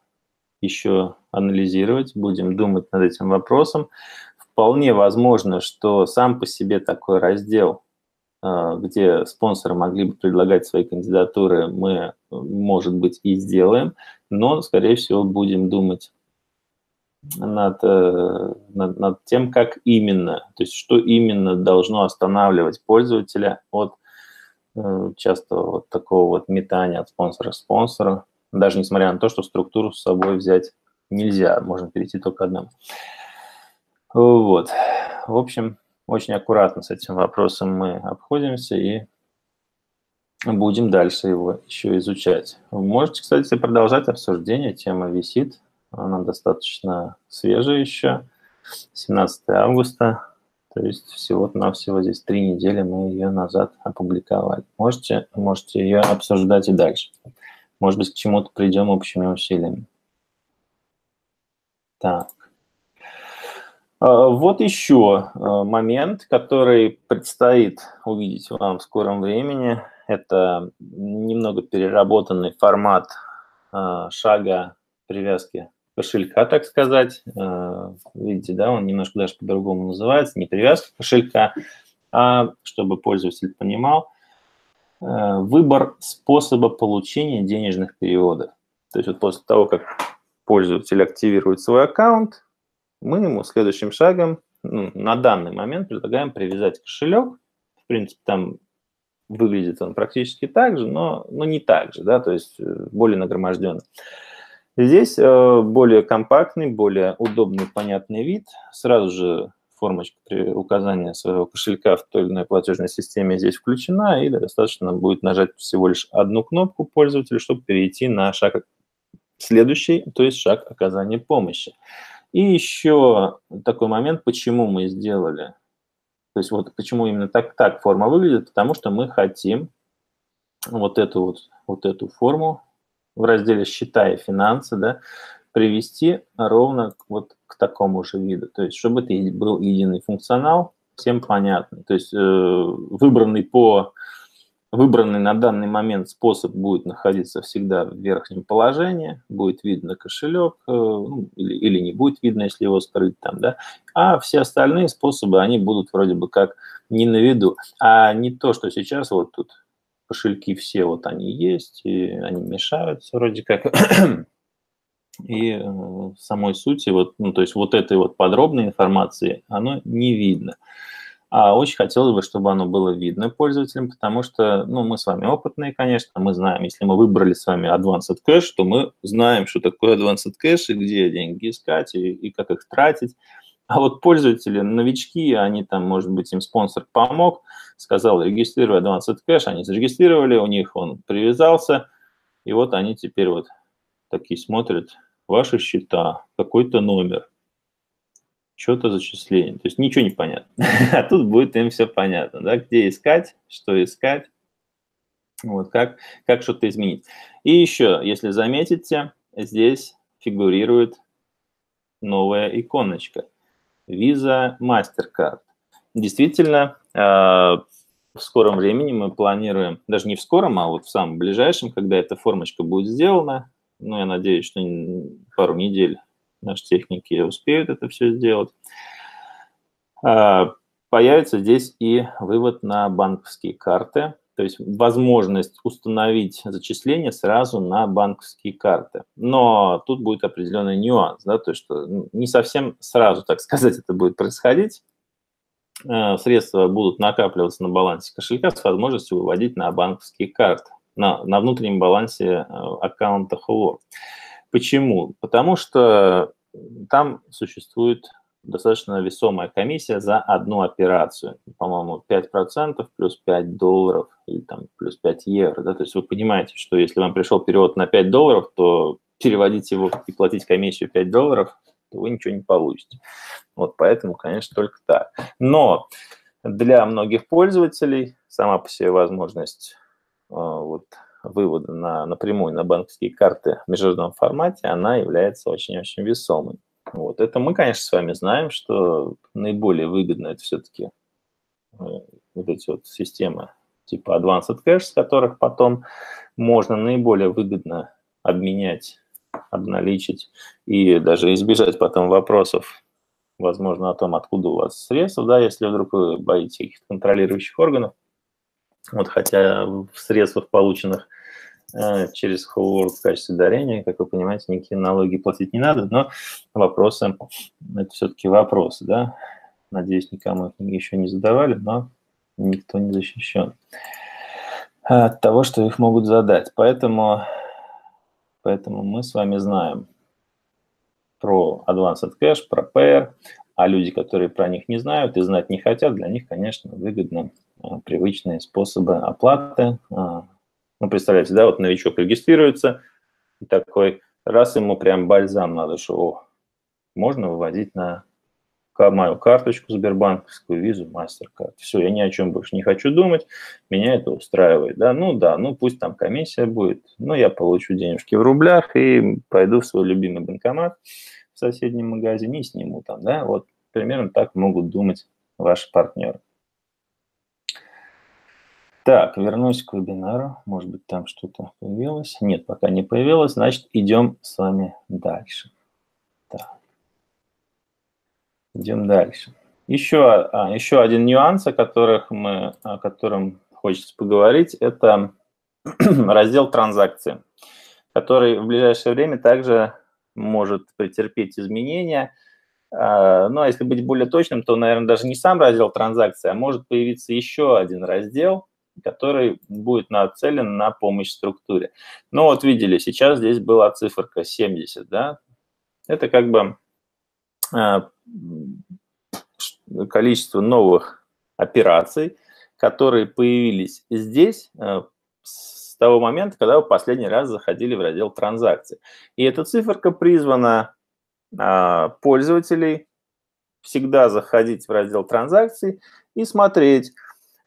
еще анализировать, будем думать над этим вопросом. Вполне возможно, что сам по себе такой раздел, где спонсоры могли бы предлагать свои кандидатуры, мы, может быть, и сделаем, но, скорее всего, будем думать над, э, над, над тем, как именно, то есть что именно должно останавливать пользователя от э, часто вот такого вот метания от спонсора к спонсору, даже несмотря на то, что структуру с собой взять нельзя, можно перейти только одному. Вот. В общем, очень аккуратно с этим вопросом мы обходимся и будем дальше его еще изучать. можете, кстати, продолжать обсуждение, тема висит, она достаточно свежая еще, 17 августа, то есть всего-навсего здесь три недели мы ее назад опубликовали. Можете, можете ее обсуждать и дальше. Может быть, к чему-то придем общими усилиями. Так. А, вот еще а, момент, который предстоит увидеть вам в скором времени. Это немного переработанный формат а, шага привязки кошелька, так сказать. Видите, да, он немножко даже по-другому называется. Не привязка кошелька, а чтобы пользователь понимал, выбор способа получения денежных переводов. То есть вот после того, как пользователь активирует свой аккаунт, мы ему следующим шагом ну, на данный момент предлагаем привязать кошелек. В принципе, там выглядит он практически так же, но, но не так же, да, то есть э, более нагроможденно. Здесь э, более компактный, более удобный, понятный вид. Сразу же формочка при указании своего кошелька в той или иной платежной системе здесь включена, и достаточно будет нажать всего лишь одну кнопку пользователя, чтобы перейти на шаг следующий, то есть шаг оказания помощи. И еще такой момент, почему мы сделали, то есть вот почему именно так, так форма выглядит, потому что мы хотим вот эту вот, вот эту форму в разделе «Счета и финансы», да, привести ровно вот к такому же виду. То есть, чтобы это был единый функционал, всем понятно. То есть, э, выбранный по Выбранный на данный момент способ будет находиться всегда в верхнем положении, будет видно кошелек, э, ну, или, или не будет видно, если его скрыть там, да, а все остальные способы, они будут вроде бы как не на виду, а не то, что сейчас вот тут кошельки все вот они есть, и они мешаются вроде как, и э, в самой сути, вот, ну, то есть вот этой вот подробной информации, оно не видно. А очень хотелось бы, чтобы оно было видно пользователям, потому что, ну, мы с вами опытные, конечно, мы знаем, если мы выбрали с вами Advanced Cash, то мы знаем, что такое Advanced Cash и где деньги искать и, и как их тратить. А вот пользователи, новички, они там, может быть, им спонсор помог, сказал, регистрируй Advanced Cash, они зарегистрировали, у них он привязался, и вот они теперь вот такие смотрят, ваши счета, какой-то номер – что-то зачисление. То есть ничего не понятно. а тут будет им все понятно, да, где искать, что искать, вот как, как что-то изменить. И еще, если заметите, здесь фигурирует новая иконочка. Visa MasterCard. Действительно, а, в скором времени мы планируем, даже не в скором, а вот в самом ближайшем, когда эта формочка будет сделана, ну, я надеюсь, что пару недель наши техники успеют это все сделать. А, появится здесь и вывод на банковские карты, то есть возможность установить зачисление сразу на банковские карты. Но тут будет определенный нюанс, да, то есть что не совсем сразу, так сказать, это будет происходить. А, средства будут накапливаться на балансе кошелька с возможностью выводить на банковские карты, на, на внутреннем балансе а, аккаунта Hello. Почему? Потому что там существует достаточно весомая комиссия за одну операцию. По-моему, 5% плюс 5 долларов или там плюс 5 евро. Да? То есть вы понимаете, что если вам пришел перевод на 5 долларов, то переводить его и платить комиссию 5 долларов, то вы ничего не получите. Вот поэтому, конечно, только так. Но для многих пользователей сама по себе возможность э, вот, вывода на, напрямую на банковские карты в международном формате, она является очень-очень весомой. Вот. Это мы, конечно, с вами знаем, что наиболее выгодно это все-таки э, вот эти вот системы типа Advanced Cash, с которых потом можно наиболее выгодно обменять обналичить и даже избежать потом вопросов, возможно, о том, откуда у вас средства, да, если вдруг вы боитесь каких-то контролирующих органов. Вот, хотя в средствах, полученных э, через Whole в качестве дарения, как вы понимаете, никакие налоги платить не надо, но вопросы, это все-таки вопросы, да. Надеюсь, никому их еще не задавали, но никто не защищен от того, что их могут задать. Поэтому, поэтому мы с вами знаем про Advanced Cash, про Pair, а люди, которые про них не знают и знать не хотят, для них, конечно, выгодно привычные способы оплаты. А, ну, представляете, да, вот новичок регистрируется, и такой, раз ему прям бальзам надо, что о, можно выводить на мою карточку сбербанковскую, визу, мастер-карт. Все, я ни о чем больше не хочу думать, меня это устраивает. Да? Ну да, ну пусть там комиссия будет, но я получу денежки в рублях и пойду в свой любимый банкомат в соседнем магазине и сниму там. Да? Вот примерно так могут думать ваши партнеры. Так, вернусь к вебинару. Может быть, там что-то появилось. Нет, пока не появилось. Значит, идем с вами дальше. Так. Идем дальше. Еще, а, еще один нюанс, о, которых мы, о котором хочется поговорить, это раздел транзакции, который в ближайшее время также может претерпеть изменения. А, ну, а если быть более точным, то, наверное, даже не сам раздел транзакции, а может появиться еще один раздел, который будет нацелен на помощь структуре. Ну, вот видели, сейчас здесь была циферка 70, да? Это как бы а, количество новых операций, которые появились здесь э, с того момента, когда вы последний раз заходили в раздел транзакций. И эта циферка призвана а, пользователей всегда заходить в раздел транзакций и смотреть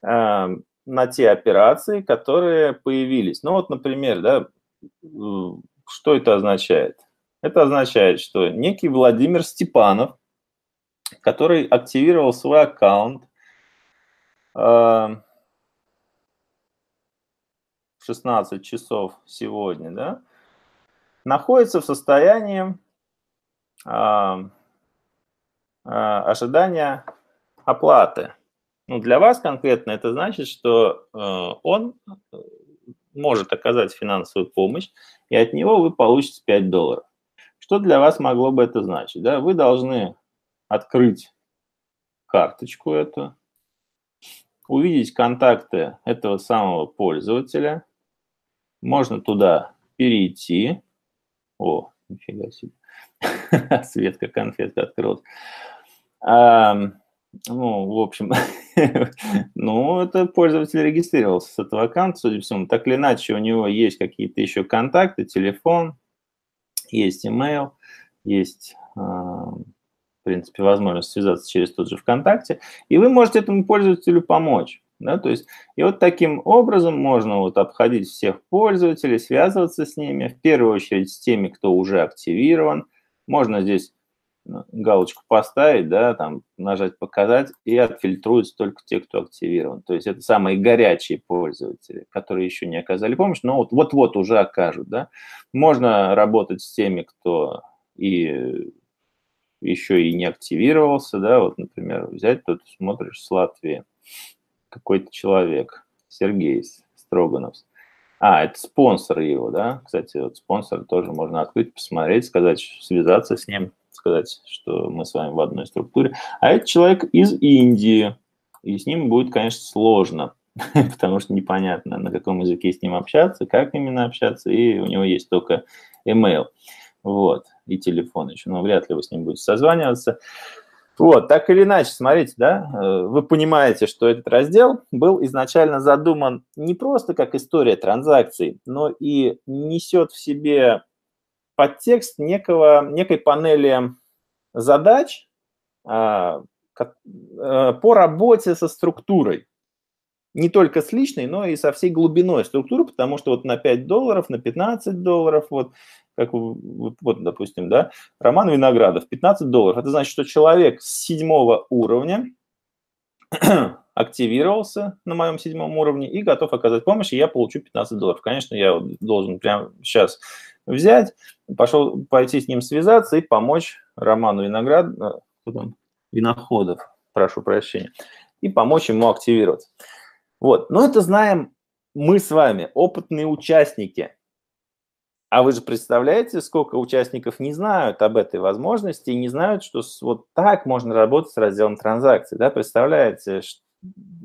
а, на те операции, которые появились. Ну вот, например, да, что это означает? Это означает, что некий Владимир Степанов, который активировал свой аккаунт э, в 16 часов сегодня, да, находится в состоянии э, э, ожидания оплаты. Ну, для вас конкретно это значит, что э, он может оказать финансовую помощь, и от него вы получите 5 долларов. Что для вас могло бы это значить? Да? Вы должны открыть карточку эту, увидеть контакты этого самого пользователя. Можно туда перейти. О, нифига себе. Светка конфетка открылась. Ну, в общем, ну, это пользователь регистрировался с этого аккаунта, судя по всему. Так или иначе, у него есть какие-то еще контакты, телефон, есть email, есть, а, в принципе, возможность связаться через тот же ВКонтакте, и вы можете этому пользователю помочь. Да, то есть, и вот таким образом можно вот обходить всех пользователей, связываться с ними, в первую очередь с теми, кто уже активирован. Можно здесь галочку поставить, да, там нажать «Показать», и отфильтруются только те, кто активирован. То есть это самые горячие пользователи, которые еще не оказали помощь, но вот вот-вот уже окажут, да. Можно работать с теми, кто и еще и не активировался, да, вот, например, взять, тут смотришь с Латвии, какой-то человек, Сергей Строганов. А, это спонсор его, да, кстати, вот спонсор тоже можно открыть, посмотреть, сказать, связаться с ним, сказать, что мы с вами в одной структуре. А это человек из Индии, и с ним будет, конечно, сложно, потому что непонятно, на каком языке с ним общаться, как именно общаться, и у него есть только email, вот, и телефон еще, но вряд ли вы с ним будете созваниваться. Вот, так или иначе, смотрите, да, э, вы понимаете, что этот раздел был изначально задуман не просто как история транзакций, но и несет в себе подтекст некого, некой панели задач а, а, по работе со структурой. Не только с личной, но и со всей глубиной структуры, потому что вот на 5 долларов, на 15 долларов, вот, как вот, допустим, да, Роман Виноградов, 15 долларов. Это значит, что человек с седьмого уровня активировался на моем седьмом уровне и готов оказать помощь, и я получу 15 долларов. Конечно, я должен прямо сейчас взять, пошел пойти с ним связаться и помочь Роману Виноград, э, Виноходов, прошу прощения, и помочь ему активироваться. Вот, но это знаем мы с вами, опытные участники. А вы же представляете, сколько участников не знают об этой возможности и не знают, что вот так можно работать с разделом транзакций. Да? Представляете,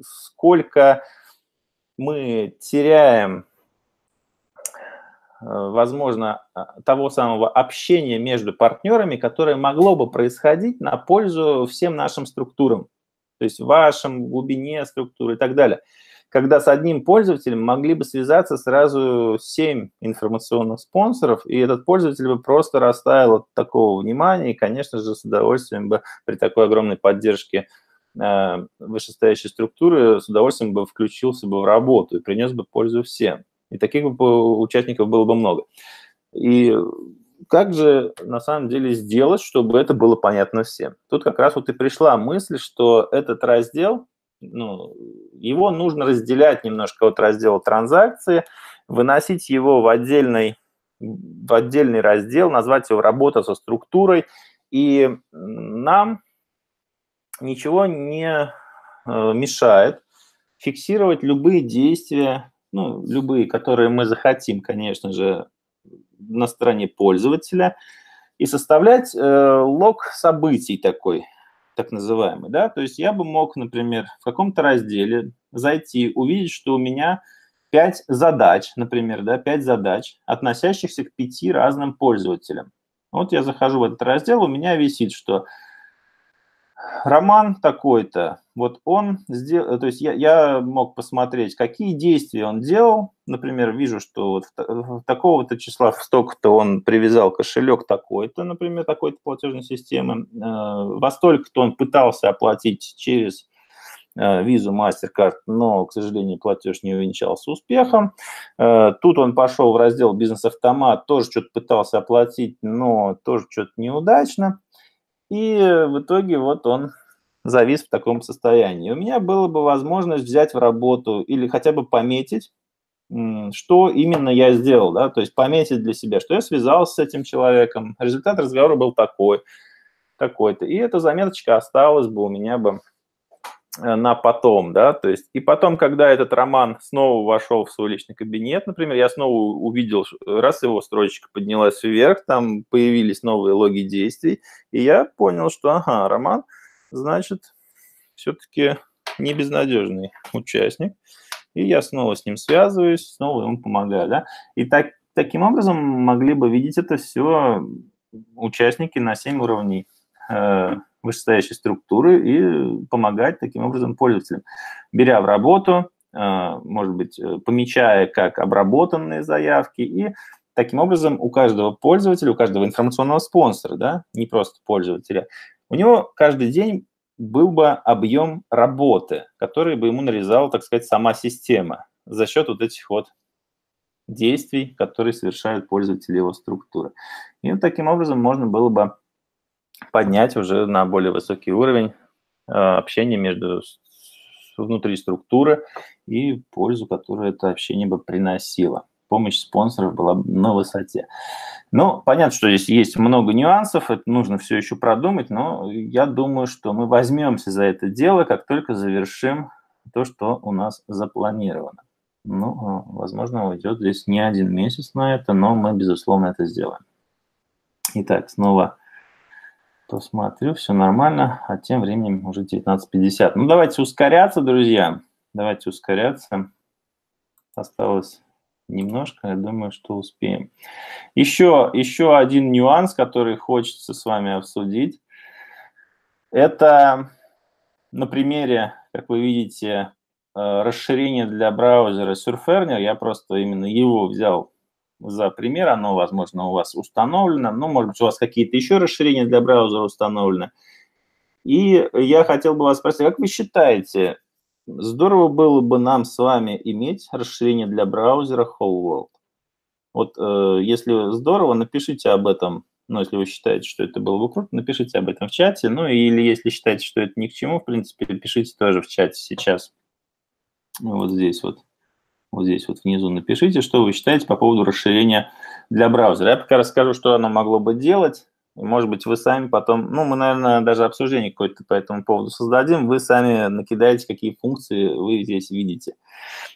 сколько мы теряем, э, возможно, а, того самого общения между партнерами, которое могло бы происходить на пользу всем нашим структурам, то есть вашим, глубине структуры и так далее когда с одним пользователем могли бы связаться сразу 7 информационных спонсоров, и этот пользователь бы просто растаял от такого внимания, и, конечно же, с удовольствием бы при такой огромной поддержке э, вышестоящей структуры с удовольствием бы включился бы в работу и принес бы пользу всем. И таких бы участников было бы много. И как же на самом деле сделать, чтобы это было понятно всем? Тут как раз вот и пришла мысль, что этот раздел ну, его нужно разделять немножко от раздела транзакции, выносить его в отдельный, в отдельный раздел, назвать его «Работа со структурой», и нам ничего не э, мешает фиксировать любые действия, ну, любые, которые мы захотим, конечно же, на стороне пользователя, и составлять э, лог событий такой, так называемый, да, то есть я бы мог, например, в каком-то разделе зайти, увидеть, что у меня пять задач, например, да, пять задач, относящихся к пяти разным пользователям. Вот я захожу в этот раздел, у меня висит, что роман такой-то, вот он сделал, то есть я, я мог посмотреть, какие действия он делал, например, вижу, что вот такого-то числа в столько-то он привязал кошелек такой-то, например, такой-то платежной системы, э, во столько-то он пытался оплатить через э, визу, MasterCard, но, к сожалению, платеж не увенчался успехом. Э, тут он пошел в раздел «Бизнес-автомат», тоже что-то пытался оплатить, но тоже что-то неудачно. И в итоге вот он завис в таком состоянии. У меня была бы возможность взять в работу или хотя бы пометить, что именно я сделал, да, то есть пометить для себя, что я связался с этим человеком, результат разговора был такой, такой-то, и эта заметочка осталась бы у меня бы Э, на потом, да, то есть и потом, когда этот роман снова вошел в свой личный кабинет, например, я снова увидел, раз его строчка поднялась вверх, там появились новые логи действий, и я понял, что, ага, роман, значит, все-таки не безнадежный участник, и я снова с ним связываюсь, снова ему помогаю, да, и так, таким образом могли бы видеть это все участники на 7 уровней. Э, вышестоящей структуры и помогать таким образом пользователям, беря в работу, э, может быть, э, помечая как обработанные заявки и таким образом у каждого пользователя, у каждого информационного спонсора, да, не просто пользователя, у него каждый день был бы объем работы, который бы ему нарезала, так сказать, сама система за счет вот этих вот действий, которые совершают пользователи его структуры. И вот таким образом можно было бы поднять уже на более высокий уровень э, общения между внутри структуры и пользу, которую это общение бы приносило. Помощь спонсоров была на высоте. Ну, понятно, что здесь есть много нюансов, это нужно все еще продумать, но я думаю, что мы возьмемся за это дело, как только завершим то, что у нас запланировано. Ну, возможно, уйдет здесь не один месяц на это, но мы, безусловно, это сделаем. Итак, снова посмотрю, все нормально, а тем временем уже 19.50. Ну, давайте ускоряться, друзья, давайте ускоряться. Осталось немножко, я думаю, что успеем. Еще, еще один нюанс, который хочется с вами обсудить, это на примере, как вы видите, э, расширение для браузера Surferner. Я просто именно его взял за пример, оно, возможно, у вас установлено, ну, может быть, у вас какие-то еще расширения для браузера установлены. И я хотел бы вас спросить, как вы считаете, здорово было бы нам с вами иметь расширение для браузера Whole World? Вот э, если здорово, напишите об этом, ну, если вы считаете, что это было бы круто, напишите об этом в чате, ну, или если считаете, что это ни к чему, в принципе, пишите тоже в чате сейчас, вот здесь вот вот здесь вот внизу напишите, что вы считаете по поводу расширения для браузера. Я пока расскажу, что оно могло бы делать. Может быть, вы сами потом, ну, мы, наверное, даже обсуждение какое-то по этому поводу создадим, вы сами накидаете, какие функции вы здесь видите.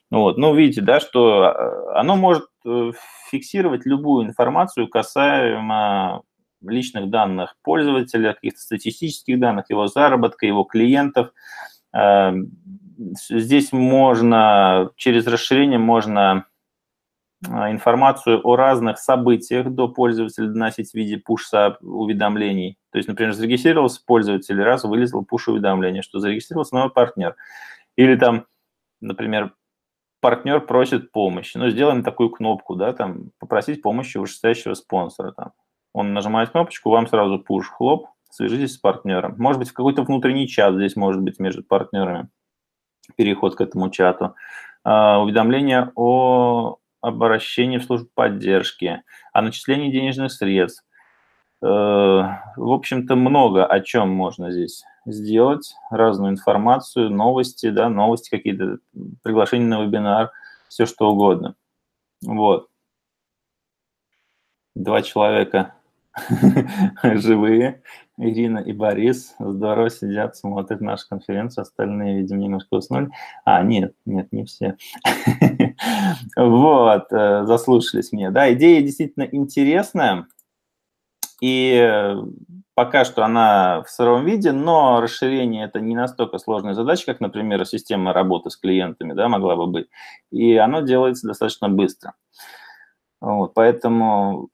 Вот. Ну, видите, да, что э, оно может э, фиксировать любую информацию касаемо личных данных пользователя, каких-то статистических данных, его заработка, его клиентов. Здесь можно, через расширение можно а, информацию о разных событиях до пользователя доносить в виде пуш-уведомлений. То есть, например, зарегистрировался пользователь, раз вылезло пуш-уведомление, что зарегистрировался новый партнер. Или там, например, партнер просит помощи. Ну, сделаем такую кнопку, да, там, попросить помощи у вышестоящего спонсора. Там. Он нажимает кнопочку, вам сразу пуш, хлоп, свяжитесь с партнером. Может быть, в какой-то внутренний чат здесь может быть между партнерами, переход к этому чату. Uh, уведомление о обращении в службу поддержки, о начислении денежных средств. Э, в общем-то, много о чем можно здесь сделать, разную информацию, новости, да, новости какие-то, приглашения на вебинар, все что угодно. Вот. Два человека живые, Ирина и Борис, здорово сидят, смотрят нашу конференцию, остальные, видимо, немножко уснули. А, нет, нет, не все. Вот, э, заслушались мне. Да, идея действительно интересная, и пока что она в сыром виде, но расширение это не настолько сложная задача, как, например, система работы с клиентами, да, могла бы быть. И оно делается достаточно быстро. Вот, поэтому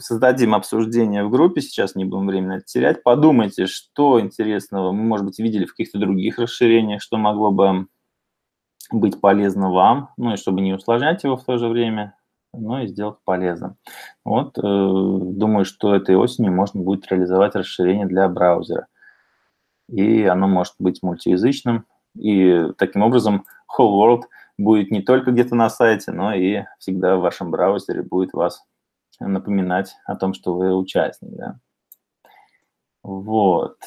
создадим обсуждение в группе, сейчас не будем времени терять. Подумайте, что интересного мы, может быть, видели в каких-то других расширениях, что могло бы быть полезно вам, ну и чтобы не усложнять его в то же время, но и сделать полезным. Вот, э, думаю, что этой осенью можно будет реализовать расширение для браузера. И оно может быть мультиязычным, и таким образом Whole World будет не только где-то на сайте, но и всегда в вашем браузере будет вас напоминать о том, что вы участник. Да? Вот.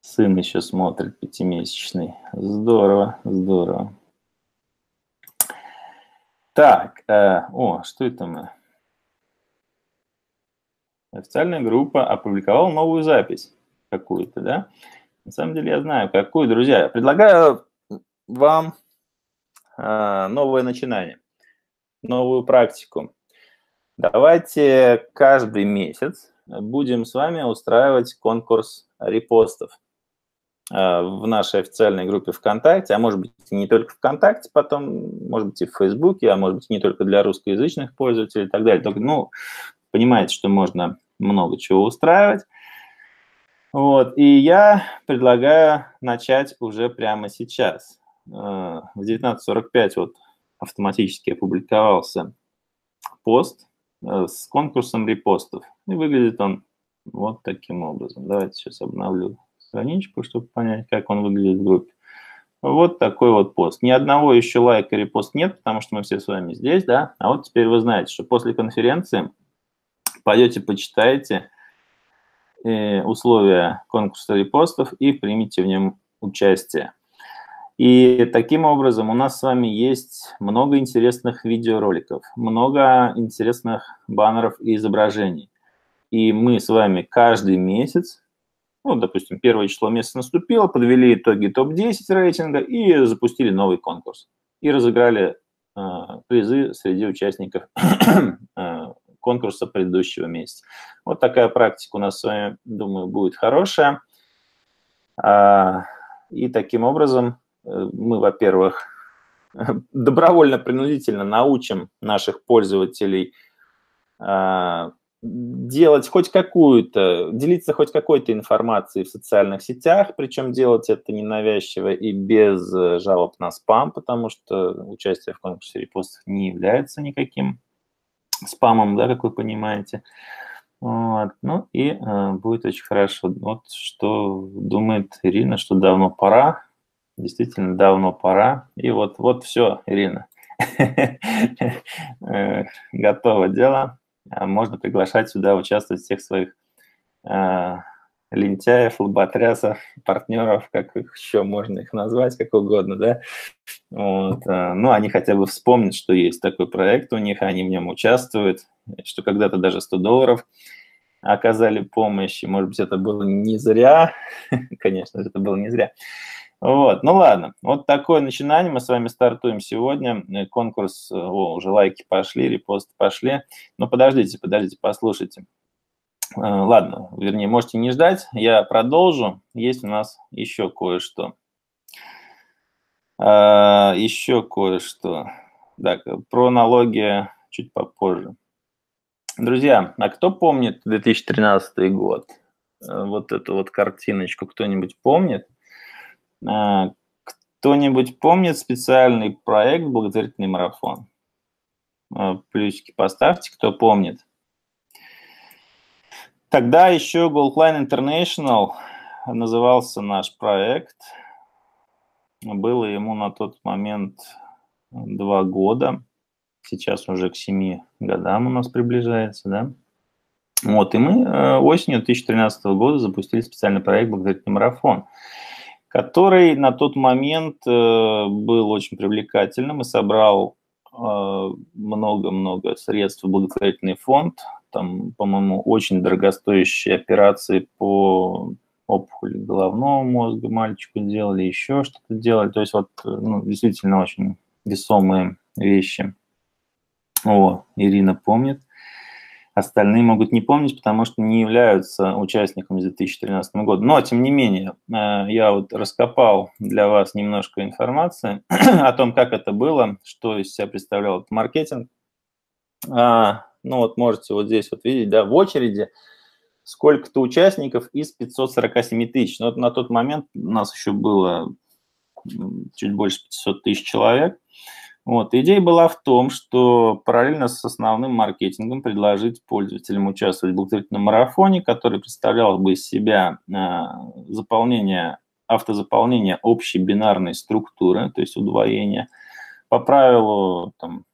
Сын еще смотрит пятимесячный. Здорово, здорово. Так, э, о, что это мы? Официальная группа опубликовала новую запись какую-то, да? На самом деле я знаю, какую, друзья. Предлагаю вам э, новое начинание новую практику. Давайте каждый месяц будем с вами устраивать конкурс репостов э, в нашей официальной группе ВКонтакте, а может быть не только ВКонтакте, потом, может быть и в Фейсбуке, а может быть не только для русскоязычных пользователей и так далее. Только, ну, понимаете, что можно много чего устраивать. Вот, и я предлагаю начать уже прямо сейчас. Э, в 19.45 вот автоматически опубликовался пост э, с конкурсом репостов. И выглядит он вот таким образом. Давайте сейчас обновлю страничку, чтобы понять, как он выглядит в группе. Вот такой вот пост. Ни одного еще лайка репост нет, потому что мы все с вами здесь, да. А вот теперь вы знаете, что после конференции пойдете, почитаете э, условия конкурса репостов и примите в нем участие. И таким образом у нас с вами есть много интересных видеороликов, много интересных баннеров и изображений. И мы с вами каждый месяц, ну, допустим, первое число месяца наступило, подвели итоги топ-10 рейтинга и запустили новый конкурс. И разыграли э, призы среди участников э, конкурса предыдущего месяца. Вот такая практика у нас с вами, думаю, будет хорошая. А, и таким образом мы, во-первых, добровольно-принудительно научим наших пользователей а, делать хоть какую-то, делиться хоть какой-то информацией в социальных сетях, причем делать это ненавязчиво и без э, жалоб на спам, потому что участие в конкурсе репостов не является никаким спамом, да, как вы понимаете. Вот. Ну и э, будет очень хорошо. Вот что думает Ирина, что давно пора Действительно, давно пора. И вот, вот все, Ирина. Готово дело. А можно приглашать сюда участвовать всех своих а, лентяев, лоботрясов, партнеров, как их еще можно их назвать, как угодно, да. Вот. Э, ну, они хотя бы вспомнят, что есть такой проект у них, они в нем участвуют, что когда-то даже 100 долларов оказали помощь, и, может быть, это было не зря, конечно это было не зря. Вот, ну ладно, вот такое начинание мы с вами стартуем сегодня. Конкурс, о, уже лайки пошли, репосты пошли. Но подождите, подождите, послушайте. Э, ладно, вернее, можете не ждать, я продолжу. Есть у нас еще кое-что. А, еще кое-что. Так, про налоги чуть попозже. Друзья, а кто помнит 2013 год? Э, вот эту вот картиночку кто-нибудь помнит? А, кто-нибудь помнит специальный проект «Благотворительный марафон»? Плюсики поставьте, кто помнит. Тогда еще Goldline International назывался наш проект. Было ему на тот момент два года. Сейчас уже к семи годам у нас приближается, да? Вот, и мы э, осенью 2013 года запустили специальный проект «Благотворительный марафон», который на тот момент э, был очень привлекательным и собрал э, много-много средств в благотворительный фонд, там, по-моему, очень дорогостоящие операции по опухоли головного мозга мальчику делали, еще что-то делали. То есть вот ну, действительно очень весомые вещи. О, Ирина помнит. Остальные могут не помнить, потому что не являются участниками 2013 года. Но, тем не менее, э, я вот раскопал для вас немножко информации о том, как это было, что из себя представлял этот маркетинг. А, ну вот можете вот здесь вот видеть, да, в очереди сколько-то участников из 547 тысяч. Но вот на тот момент у нас еще было чуть больше 500 тысяч человек. Вот. Идея была в том, что параллельно с основным маркетингом предложить пользователям участвовать в благотворительном марафоне, который представлял бы из себя э, заполнение, автозаполнение общей бинарной структуры, то есть удвоение, по правилу там,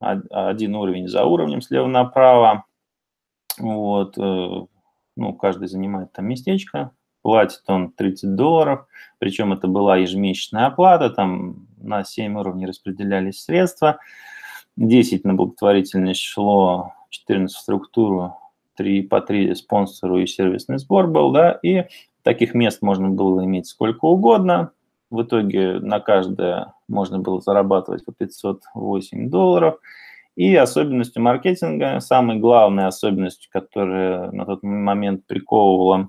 один уровень за уровнем слева направо. Вот, э, ну, каждый занимает там местечко, платит он 30 долларов, причем это была ежемесячная оплата, там на 7 уровней распределялись средства, 10 на благотворительность шло, 14 в структуру, 3 по 3 спонсору и сервисный сбор был, да, и таких мест можно было иметь сколько угодно, в итоге на каждое можно было зарабатывать по 508 долларов. И особенностью маркетинга, самой главной особенностью, которая на тот момент приковывала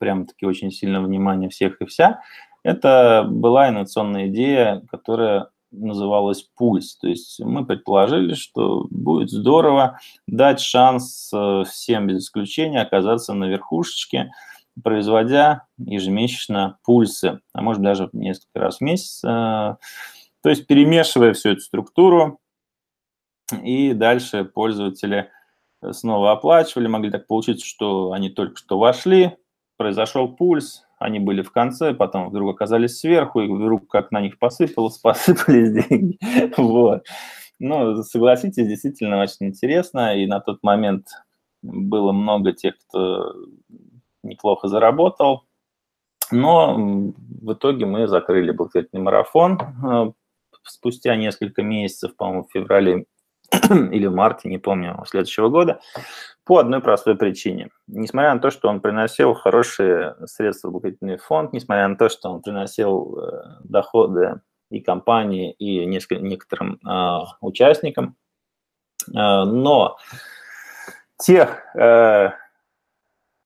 прям-таки очень сильно внимание всех и вся, это была инновационная идея, которая называлась «Пульс». То есть мы предположили, что будет здорово дать шанс э, всем без исключения оказаться на верхушечке – производя ежемесячно пульсы, а может даже несколько раз в месяц. Э, то есть перемешивая всю эту структуру, и дальше пользователи снова оплачивали. Могли так получиться, что они только что вошли, произошел пульс, они были в конце, потом вдруг оказались сверху, и вдруг как на них посыпалось, посыпались деньги. Вот. Ну, согласитесь, действительно очень интересно, и на тот момент было много тех, кто неплохо заработал. Но в итоге мы закрыли благотворительный марафон э, спустя несколько месяцев, по-моему, в феврале или в марте, не помню, следующего года, по одной простой причине. Несмотря на то, что он приносил хорошие средства в благотворительный фонд, несмотря на то, что он приносил э, доходы и компании, и несколько, некоторым э, участникам, э, но тех э,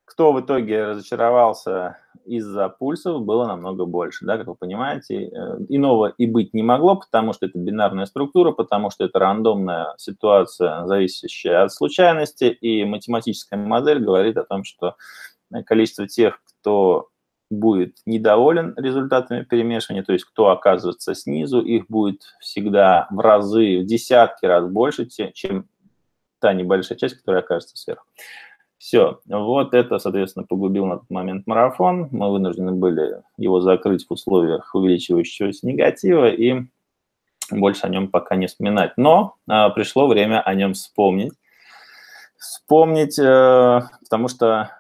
кто в итоге разочаровался из-за пульсов, было намного больше, да, как вы понимаете. Э, иного и быть не могло, потому что это бинарная структура, потому что это рандомная ситуация, зависящая от случайности, и математическая модель говорит о том, что количество тех, кто будет недоволен результатами перемешивания, то есть кто оказывается снизу, их будет всегда в разы, в десятки раз больше, чем та небольшая часть, которая окажется сверху. Все, вот это, соответственно, погубил на тот момент марафон. Мы вынуждены были его закрыть в условиях увеличивающегося негатива и больше о нем пока не вспоминать. Но а, пришло время о нем вспомнить. Вспомнить, э, потому что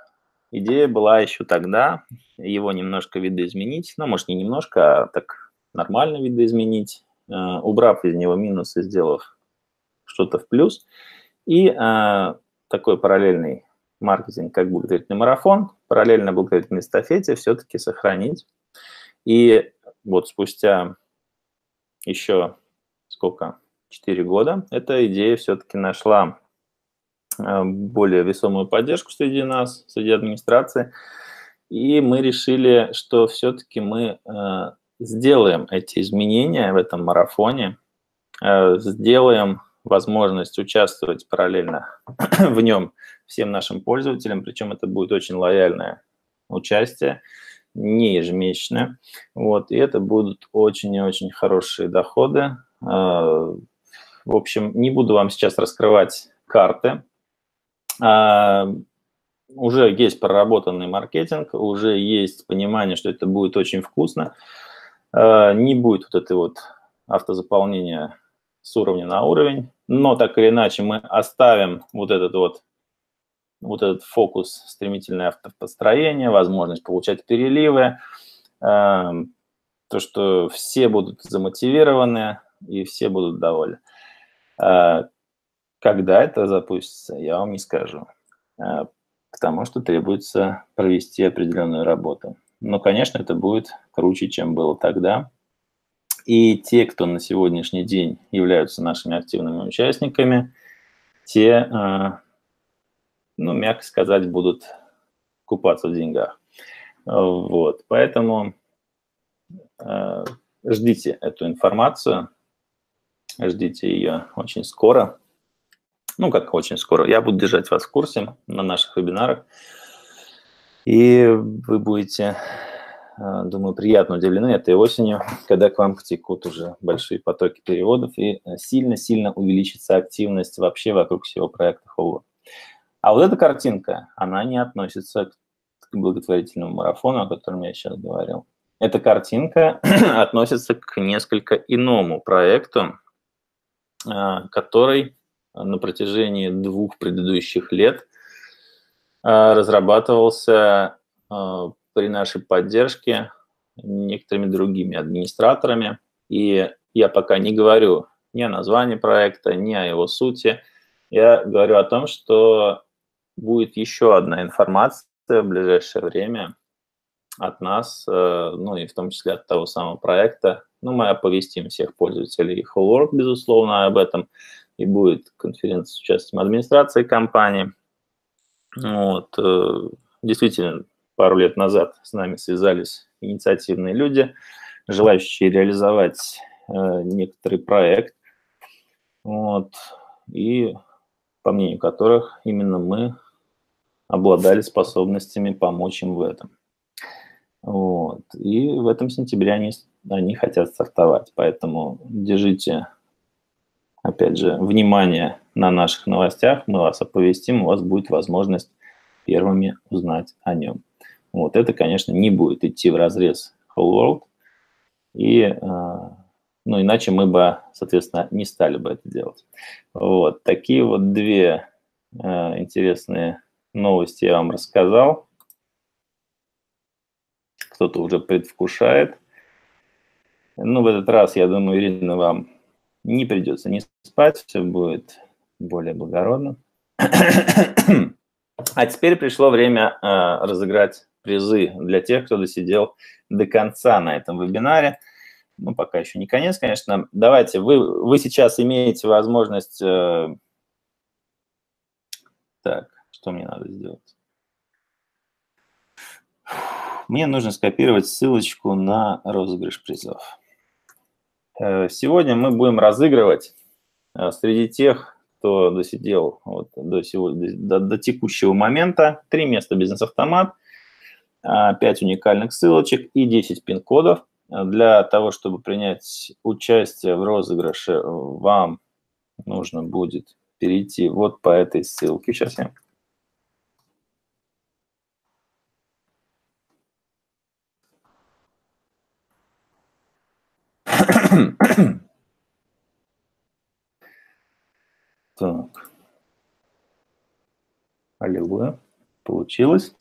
идея была еще тогда его немножко видоизменить, ну, может, не немножко, а так нормально видоизменить, э, убрав из него минусы, сделав что-то в плюс. И э, такой параллельный маркетинг, как благотворительный марафон, параллельно благотворительной эстафете все-таки сохранить. И вот спустя еще сколько, 4 года, эта идея все-таки нашла э, более весомую поддержку среди нас, среди администрации. И мы решили, что все-таки мы э, сделаем эти изменения в этом марафоне, э, сделаем возможность участвовать параллельно в нем всем нашим пользователям, причем это будет очень лояльное участие, не ежемесячное. Вот, и это будут очень и очень хорошие доходы. Э, в общем, не буду вам сейчас раскрывать карты. Э, уже есть проработанный маркетинг, уже есть понимание, что это будет очень вкусно. Э, не будет вот этой вот автозаполнения с уровня на уровень, но так или иначе мы оставим вот этот вот вот этот фокус стремительное автопостроение, возможность получать переливы, эм, то, что все будут замотивированы и все будут довольны. Э, когда это запустится, я вам не скажу, э, потому что требуется провести определенную работу. Но, конечно, это будет круче, чем было тогда. И те, кто на сегодняшний день являются нашими активными участниками, те, э, ну, мягко сказать, будут купаться в деньгах. Вот, поэтому э, ждите эту информацию, ждите ее очень скоро. Ну, как очень скоро. Я буду держать вас в курсе на наших вебинарах. И вы будете, думаю, приятно удивлены этой осенью, когда к вам потекут уже большие потоки переводов и сильно-сильно увеличится активность вообще вокруг всего проекта Холло. А вот эта картинка, она не относится к благотворительному марафону, о котором я сейчас говорил. Эта картинка относится к несколько иному проекту, э, который на протяжении двух предыдущих лет – разрабатывался при нашей поддержке некоторыми другими администраторами. И я пока не говорю ни о названии проекта, ни о его сути. Я говорю о том, что будет еще одна информация в ближайшее время от нас, э, ну и в том числе от того самого проекта. Ну, мы оповестим всех пользователей Whole безусловно, об этом. И будет конференция с участием администрации компании – вот. Э, действительно, пару лет назад с нами связались инициативные люди, желающие реализовать э, некоторый проект, вот, и по мнению которых именно мы обладали способностями помочь им в этом. Вот. И в этом сентябре они, они хотят стартовать. Поэтому держите, опять же, внимание на наших новостях, мы вас оповестим, у вас будет возможность первыми узнать о нем. Вот это, конечно, не будет идти в разрез Whole World, и, э, ну, иначе мы бы, соответственно, не стали бы это делать. Вот, такие вот две э, интересные новости я вам рассказал. Кто-то уже предвкушает. Ну, в этот раз, я думаю, Ирина, вам не придется не спать, все будет более благородно. А теперь пришло время э, разыграть призы для тех, кто досидел до конца на этом вебинаре. Ну, пока еще не конец, конечно. Давайте, вы, вы сейчас имеете возможность... Э, так, что мне надо сделать? Мне нужно скопировать ссылочку на розыгрыш призов. Э, сегодня мы будем разыгрывать э, среди тех, кто досидел вот до, сегодня, до, до текущего момента. Три места бизнес-автомат, 5 а, уникальных ссылочек и 10 пин-кодов. Для того, чтобы принять участие в розыгрыше, вам нужно будет перейти вот по этой ссылке. Сейчас я Так. Аллилуйя. Получилось.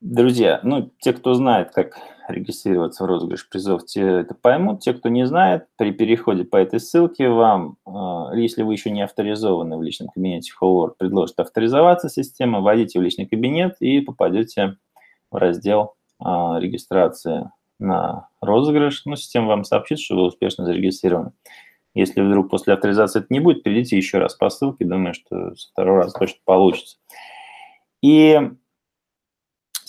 Друзья, ну, те, кто знает, как регистрироваться в розыгрыш призов, те это поймут. Те, кто не знает, при переходе по этой ссылке вам, э, если вы еще не авторизованы в личном кабинете Howard, предложит авторизоваться система, вводите в личный кабинет и попадете в раздел э, регистрации на розыгрыш. Ну, система вам сообщит, что вы успешно зарегистрированы. Если вдруг после авторизации это не будет, перейдите еще раз по ссылке, думаю, что со второго раза точно получится. И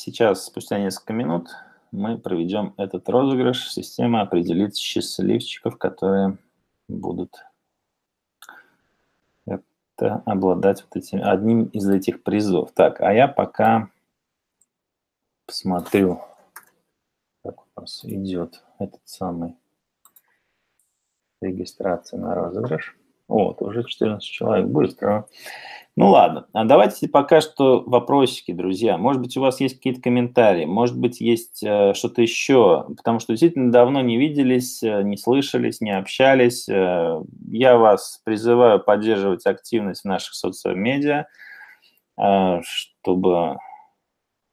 сейчас, спустя несколько минут, мы проведем этот розыгрыш. Система определит счастливчиков, которые будут это обладать вот этим, одним из этих призов. Так, а я пока посмотрю, как у нас идет этот самый регистрация на розыгрыш. Вот, уже 14 человек, быстро. Ну ладно, а давайте пока что вопросики, друзья. Может быть, у вас есть какие-то комментарии, может быть, есть э, что-то еще, потому что действительно давно не виделись, э, не слышались, не общались. Э, я вас призываю поддерживать активность в наших соцмедиа, э, чтобы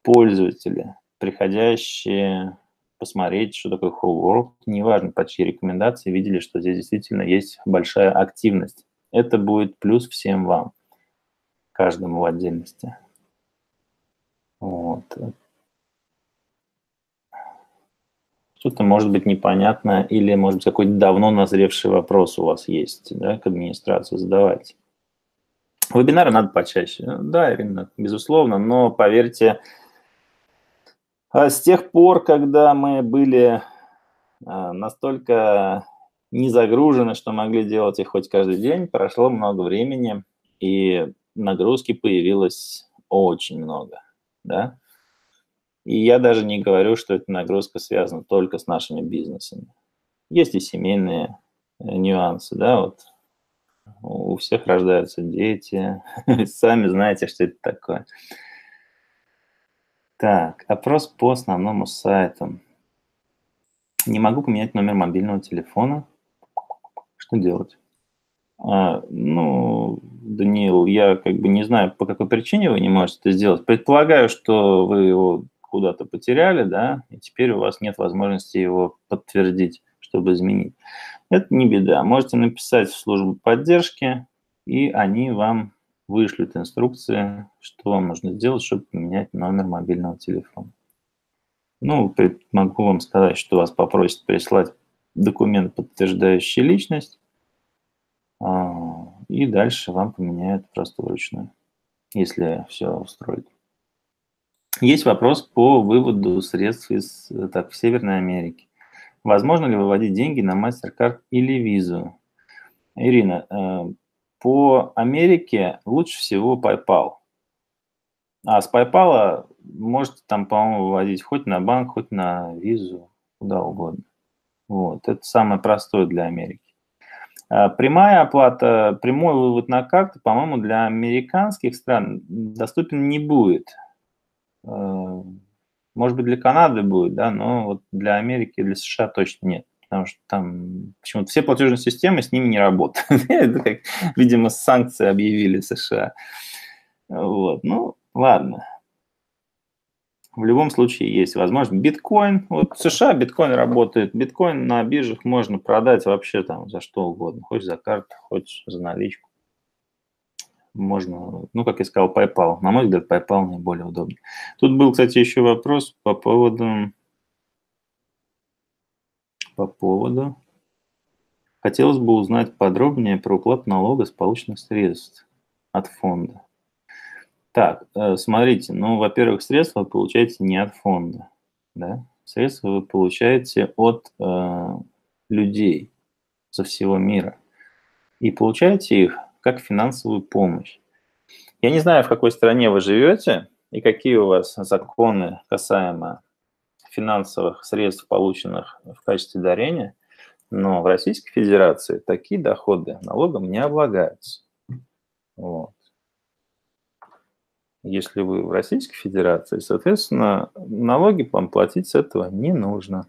пользователи, приходящие посмотреть, что такое Whole World, неважно по чьей рекомендации, видели, что здесь действительно есть большая активность. Это будет плюс всем вам каждому в отдельности. Вот. Что-то может быть непонятно или, может быть, какой-то давно назревший вопрос у вас есть да, к администрации, задавайте. Вебинары надо почаще. Да, Ирина, безусловно, но поверьте, а с тех пор, когда мы были а, настолько не загружены, что могли делать их хоть каждый день, прошло много времени, и нагрузки появилось очень много, да. И я даже не говорю, что эта нагрузка связана только с нашими бизнесами. Есть и семейные э, нюансы, да, вот у всех рождаются дети, сами знаете, что это такое. Так, опрос по основному сайту. Не могу поменять номер мобильного телефона. Что делать? А, ну, Даниил, я как бы не знаю, по какой причине вы не можете это сделать. Предполагаю, что вы его куда-то потеряли, да, и теперь у вас нет возможности его подтвердить, чтобы изменить. Это не беда. Можете написать в службу поддержки, и они вам вышлют инструкции, что вам нужно сделать, чтобы поменять номер мобильного телефона. Ну, могу вам сказать, что вас попросят прислать документ, подтверждающий личность, и дальше вам поменяют просто вручную, если все устроит. Есть вопрос по выводу средств из так, в Северной Америке. Возможно ли выводить деньги на MasterCard или визу? Ирина, э, по Америке лучше всего PayPal. А с PayPal можете там, по-моему, выводить хоть на банк, хоть на визу, куда угодно. Вот, это самое простое для Америки. А прямая оплата, прямой вывод на карту, по-моему, для американских стран доступен не будет. Э, может быть, для Канады будет, да, но вот для Америки, для США точно нет потому что там почему-то все платежные системы с ними не работают. Это как, видимо, санкции объявили США. Вот, ну, ладно. В любом случае есть возможность. Биткоин, вот в США биткоин работает. Биткоин на биржах можно продать вообще там за что угодно. Хоть за карту, хоть за наличку. Можно, ну, как я сказал, PayPal. На мой взгляд, PayPal наиболее удобный. Тут был, кстати, еще вопрос по поводу по поводу. Хотелось бы узнать подробнее про уплату налога с полученных средств от фонда. Так, э, смотрите, ну, во-первых, средства вы получаете не от фонда, да? Средства вы получаете от э, людей со всего мира. И получаете их как финансовую помощь. Я не знаю, в какой стране вы живете и какие у вас законы касаемо финансовых средств, полученных в качестве дарения, но в Российской Федерации такие доходы налогом не облагаются. Вот. Если вы в Российской Федерации, соответственно, налоги вам платить с этого не нужно.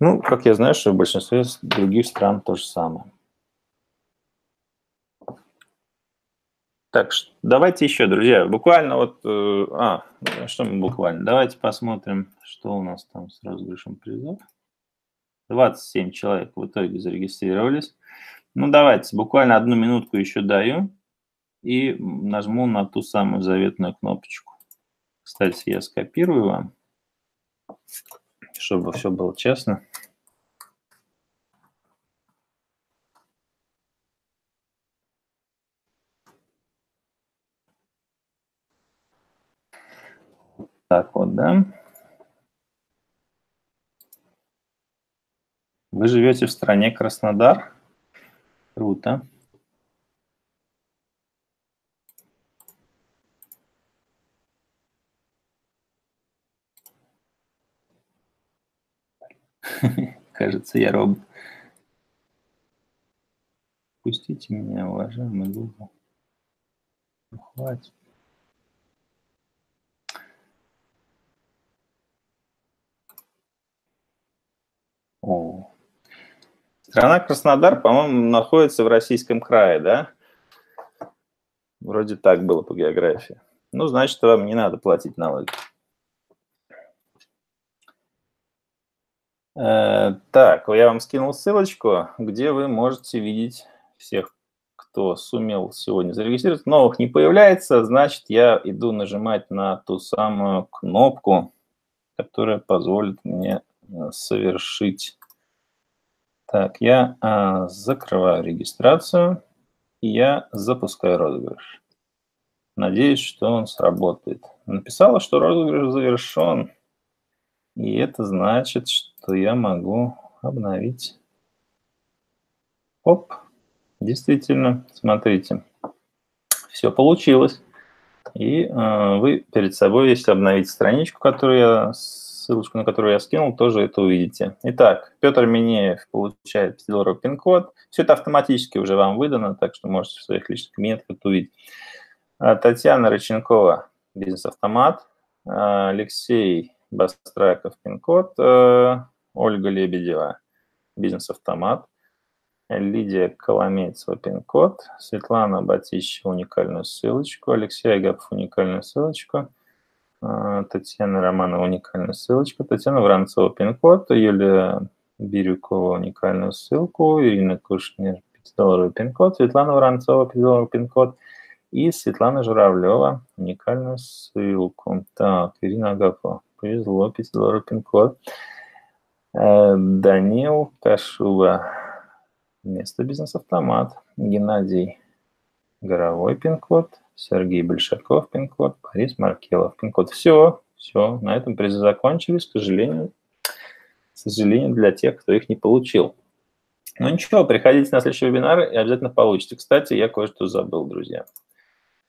Ну, как я знаю, что в большинстве других стран то же самое. Так, давайте еще, друзья, буквально вот... Э, а, что мы буквально? Давайте посмотрим, что у нас там с розыгрышем призов. 27 человек в итоге зарегистрировались. Ну, давайте, буквально одну минутку еще даю и нажму на ту самую заветную кнопочку. Кстати, я скопирую вам, чтобы все было честно. Так вот, да. Вы живете в стране Краснодар? Круто. Кажется, я робот. Пустите меня, уважаемый Google. Ну, хватит. О. Страна Краснодар, по-моему, находится в Российском крае, да? Вроде так было по географии. Ну, значит, вам не надо платить налоги. Э, так, я вам скинул ссылочку, где вы можете видеть всех, кто сумел сегодня зарегистрироваться. Новых не появляется, значит, я иду нажимать на ту самую кнопку, которая позволит мне э, совершить. Так, я а, закрываю регистрацию, и я запускаю розыгрыш. Надеюсь, что он сработает. Написала, что розыгрыш завершен. И это значит, что я могу обновить. Оп, действительно, смотрите, все получилось. И э, вы перед собой, если обновить страничку, которую я, ссылочку на которую я скинул, тоже это увидите. Итак, Петр Минеев получает 5 долларов пин-код. Все это автоматически уже вам выдано, так что можете в своих личных кабинетах это увидеть. А Татьяна Рыченкова, бизнес-автомат. А Алексей Бастраков пин-код, э, Ольга Лебедева бизнес-автомат, Лидия Коломейцева пин-код, Светлана Батищева уникальную ссылочку, Алексей Агапов уникальную ссылочку, Татьяна Романова уникальную ссылочку, Татьяна Воронцова пин-код, Юлия Бирюкова уникальную ссылку, Ирина Кушнер 5 долларов пин-код, Светлана Воронцова 5 долларов пин-код и Светлана Журавлева уникальную ссылку. Так, Ирина Агапова повезло, 5 долларов пин-код. Э, Данил Кашуба, место бизнес-автомат. Геннадий Горовой пин-код. Сергей Большаков пин-код. Борис Маркелов пин-код. Все, все, на этом призы закончились, к сожалению. К сожалению, для тех, кто их не получил. Ну ничего, приходите на следующий вебинар и обязательно получите. Кстати, я кое-что забыл, друзья.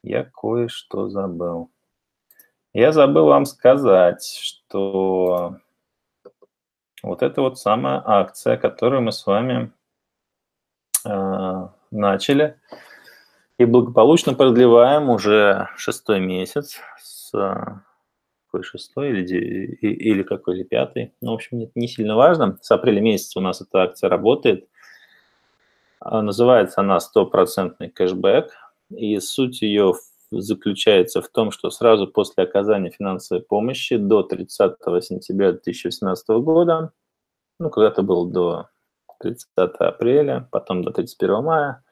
Я кое-что забыл. Я забыл вам сказать, что вот это вот самая акция, которую мы с вами э, начали и благополучно продлеваем уже шестой месяц с какой шестой или, или какой или пятый. Ну, в общем, это не сильно важно. С апреля месяца у нас эта акция работает. А, называется она «Стопроцентный кэшбэк». И суть ее заключается в том, что сразу после оказания финансовой помощи до 30 сентября 2018 года, ну, когда-то было до 30 апреля, потом до 31 мая,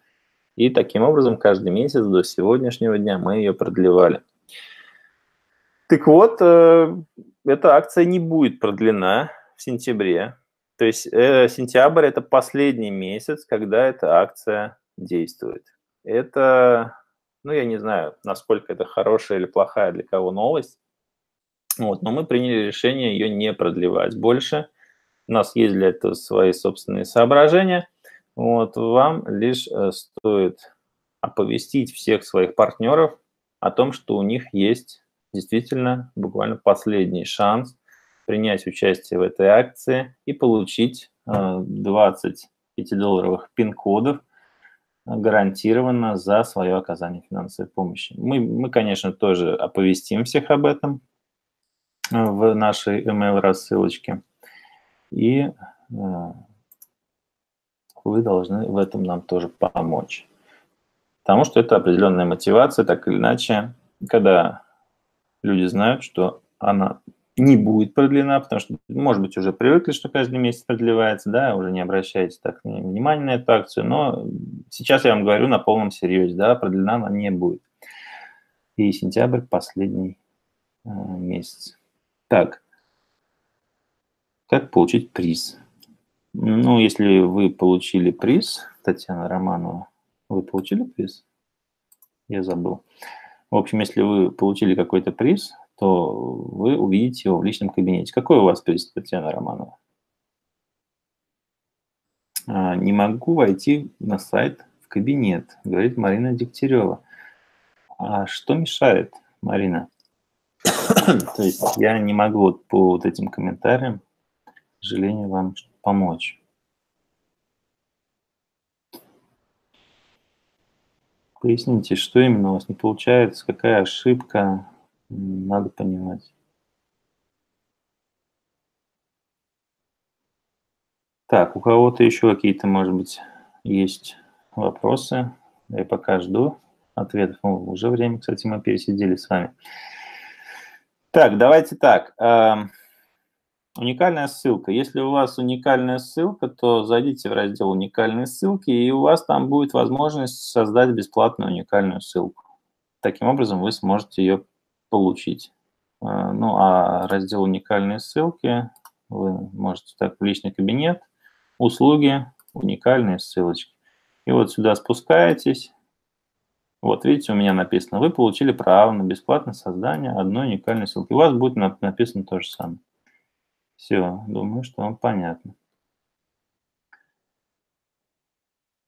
и таким образом каждый месяц до сегодняшнего дня мы ее продлевали. Так вот, э, эта акция не будет продлена в сентябре. То есть э, сентябрь – это последний месяц, когда эта акция действует. Это ну, я не знаю, насколько это хорошая или плохая для кого новость. Вот, но мы приняли решение ее не продлевать больше. У нас есть для этого свои собственные соображения. Вот, вам лишь э, стоит оповестить всех своих партнеров о том, что у них есть действительно буквально последний шанс принять участие в этой акции и получить 20 э, 5-долларовых пин-кодов гарантированно за свое оказание финансовой помощи. Мы, мы, конечно, тоже оповестим всех об этом э, в нашей email-рассылочке. И э, вы должны в этом нам тоже помочь. Потому что это определенная мотивация, так или иначе, когда люди знают, что она не будет продлена, потому что, может быть, уже привыкли, что каждый месяц продлевается, да, уже не обращаете так внимания на эту акцию, но сейчас я вам говорю на полном серьезе, да, продлена она не будет. И сентябрь последний э, месяц. Так, как получить приз? Ну, если вы получили приз, Татьяна Романова, вы получили приз? Я забыл. В общем, если вы получили какой-то приз, то вы увидите его в личном кабинете. Какой у вас приз, Татьяна Романова? А, не могу войти на сайт в кабинет, говорит Марина Дегтярева. А что мешает, Марина? То есть я не могу вот по вот этим комментариям, к сожалению, вам помочь. Поясните, что именно у вас не получается, какая ошибка, надо понимать. Так, у кого-то еще какие-то, может быть, есть вопросы? Я пока жду ответов. О, уже время, кстати, мы пересидели с вами. Так, давайте так. Уникальная ссылка. Если у вас уникальная ссылка, то зайдите в раздел «Уникальные ссылки», и у вас там будет возможность создать бесплатную уникальную ссылку. Таким образом, вы сможете ее получить. Э, ну, а раздел «Уникальные ссылки» вы можете так в личный кабинет, услуги, уникальные ссылочки. И вот сюда спускаетесь. Вот видите, у меня написано, вы получили право на бесплатное создание одной уникальной ссылки. У вас будет написано то же самое. Все, думаю, что вам понятно.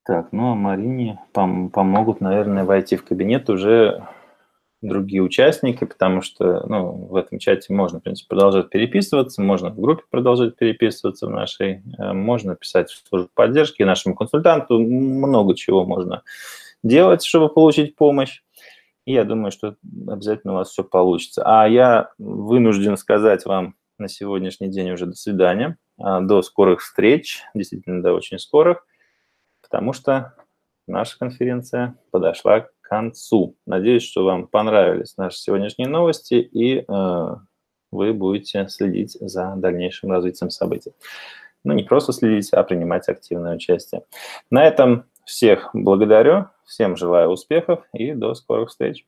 Так, ну а Марине пом помогут, наверное, войти в кабинет уже другие участники, потому что ну, в этом чате можно, в принципе, продолжать переписываться, можно в группе продолжать переписываться в нашей, э, можно писать в службу поддержки нашему консультанту, много чего можно делать, чтобы получить помощь. И я думаю, что обязательно у вас все получится. А я вынужден сказать вам на сегодняшний день уже до свидания, а, до скорых встреч, действительно до очень скорых, потому что наша конференция подошла к концу. Надеюсь, что вам понравились наши сегодняшние новости, и э, вы будете следить за дальнейшим развитием событий. Ну, не просто следить, а принимать активное участие. На этом всех благодарю, всем желаю успехов и до скорых встреч.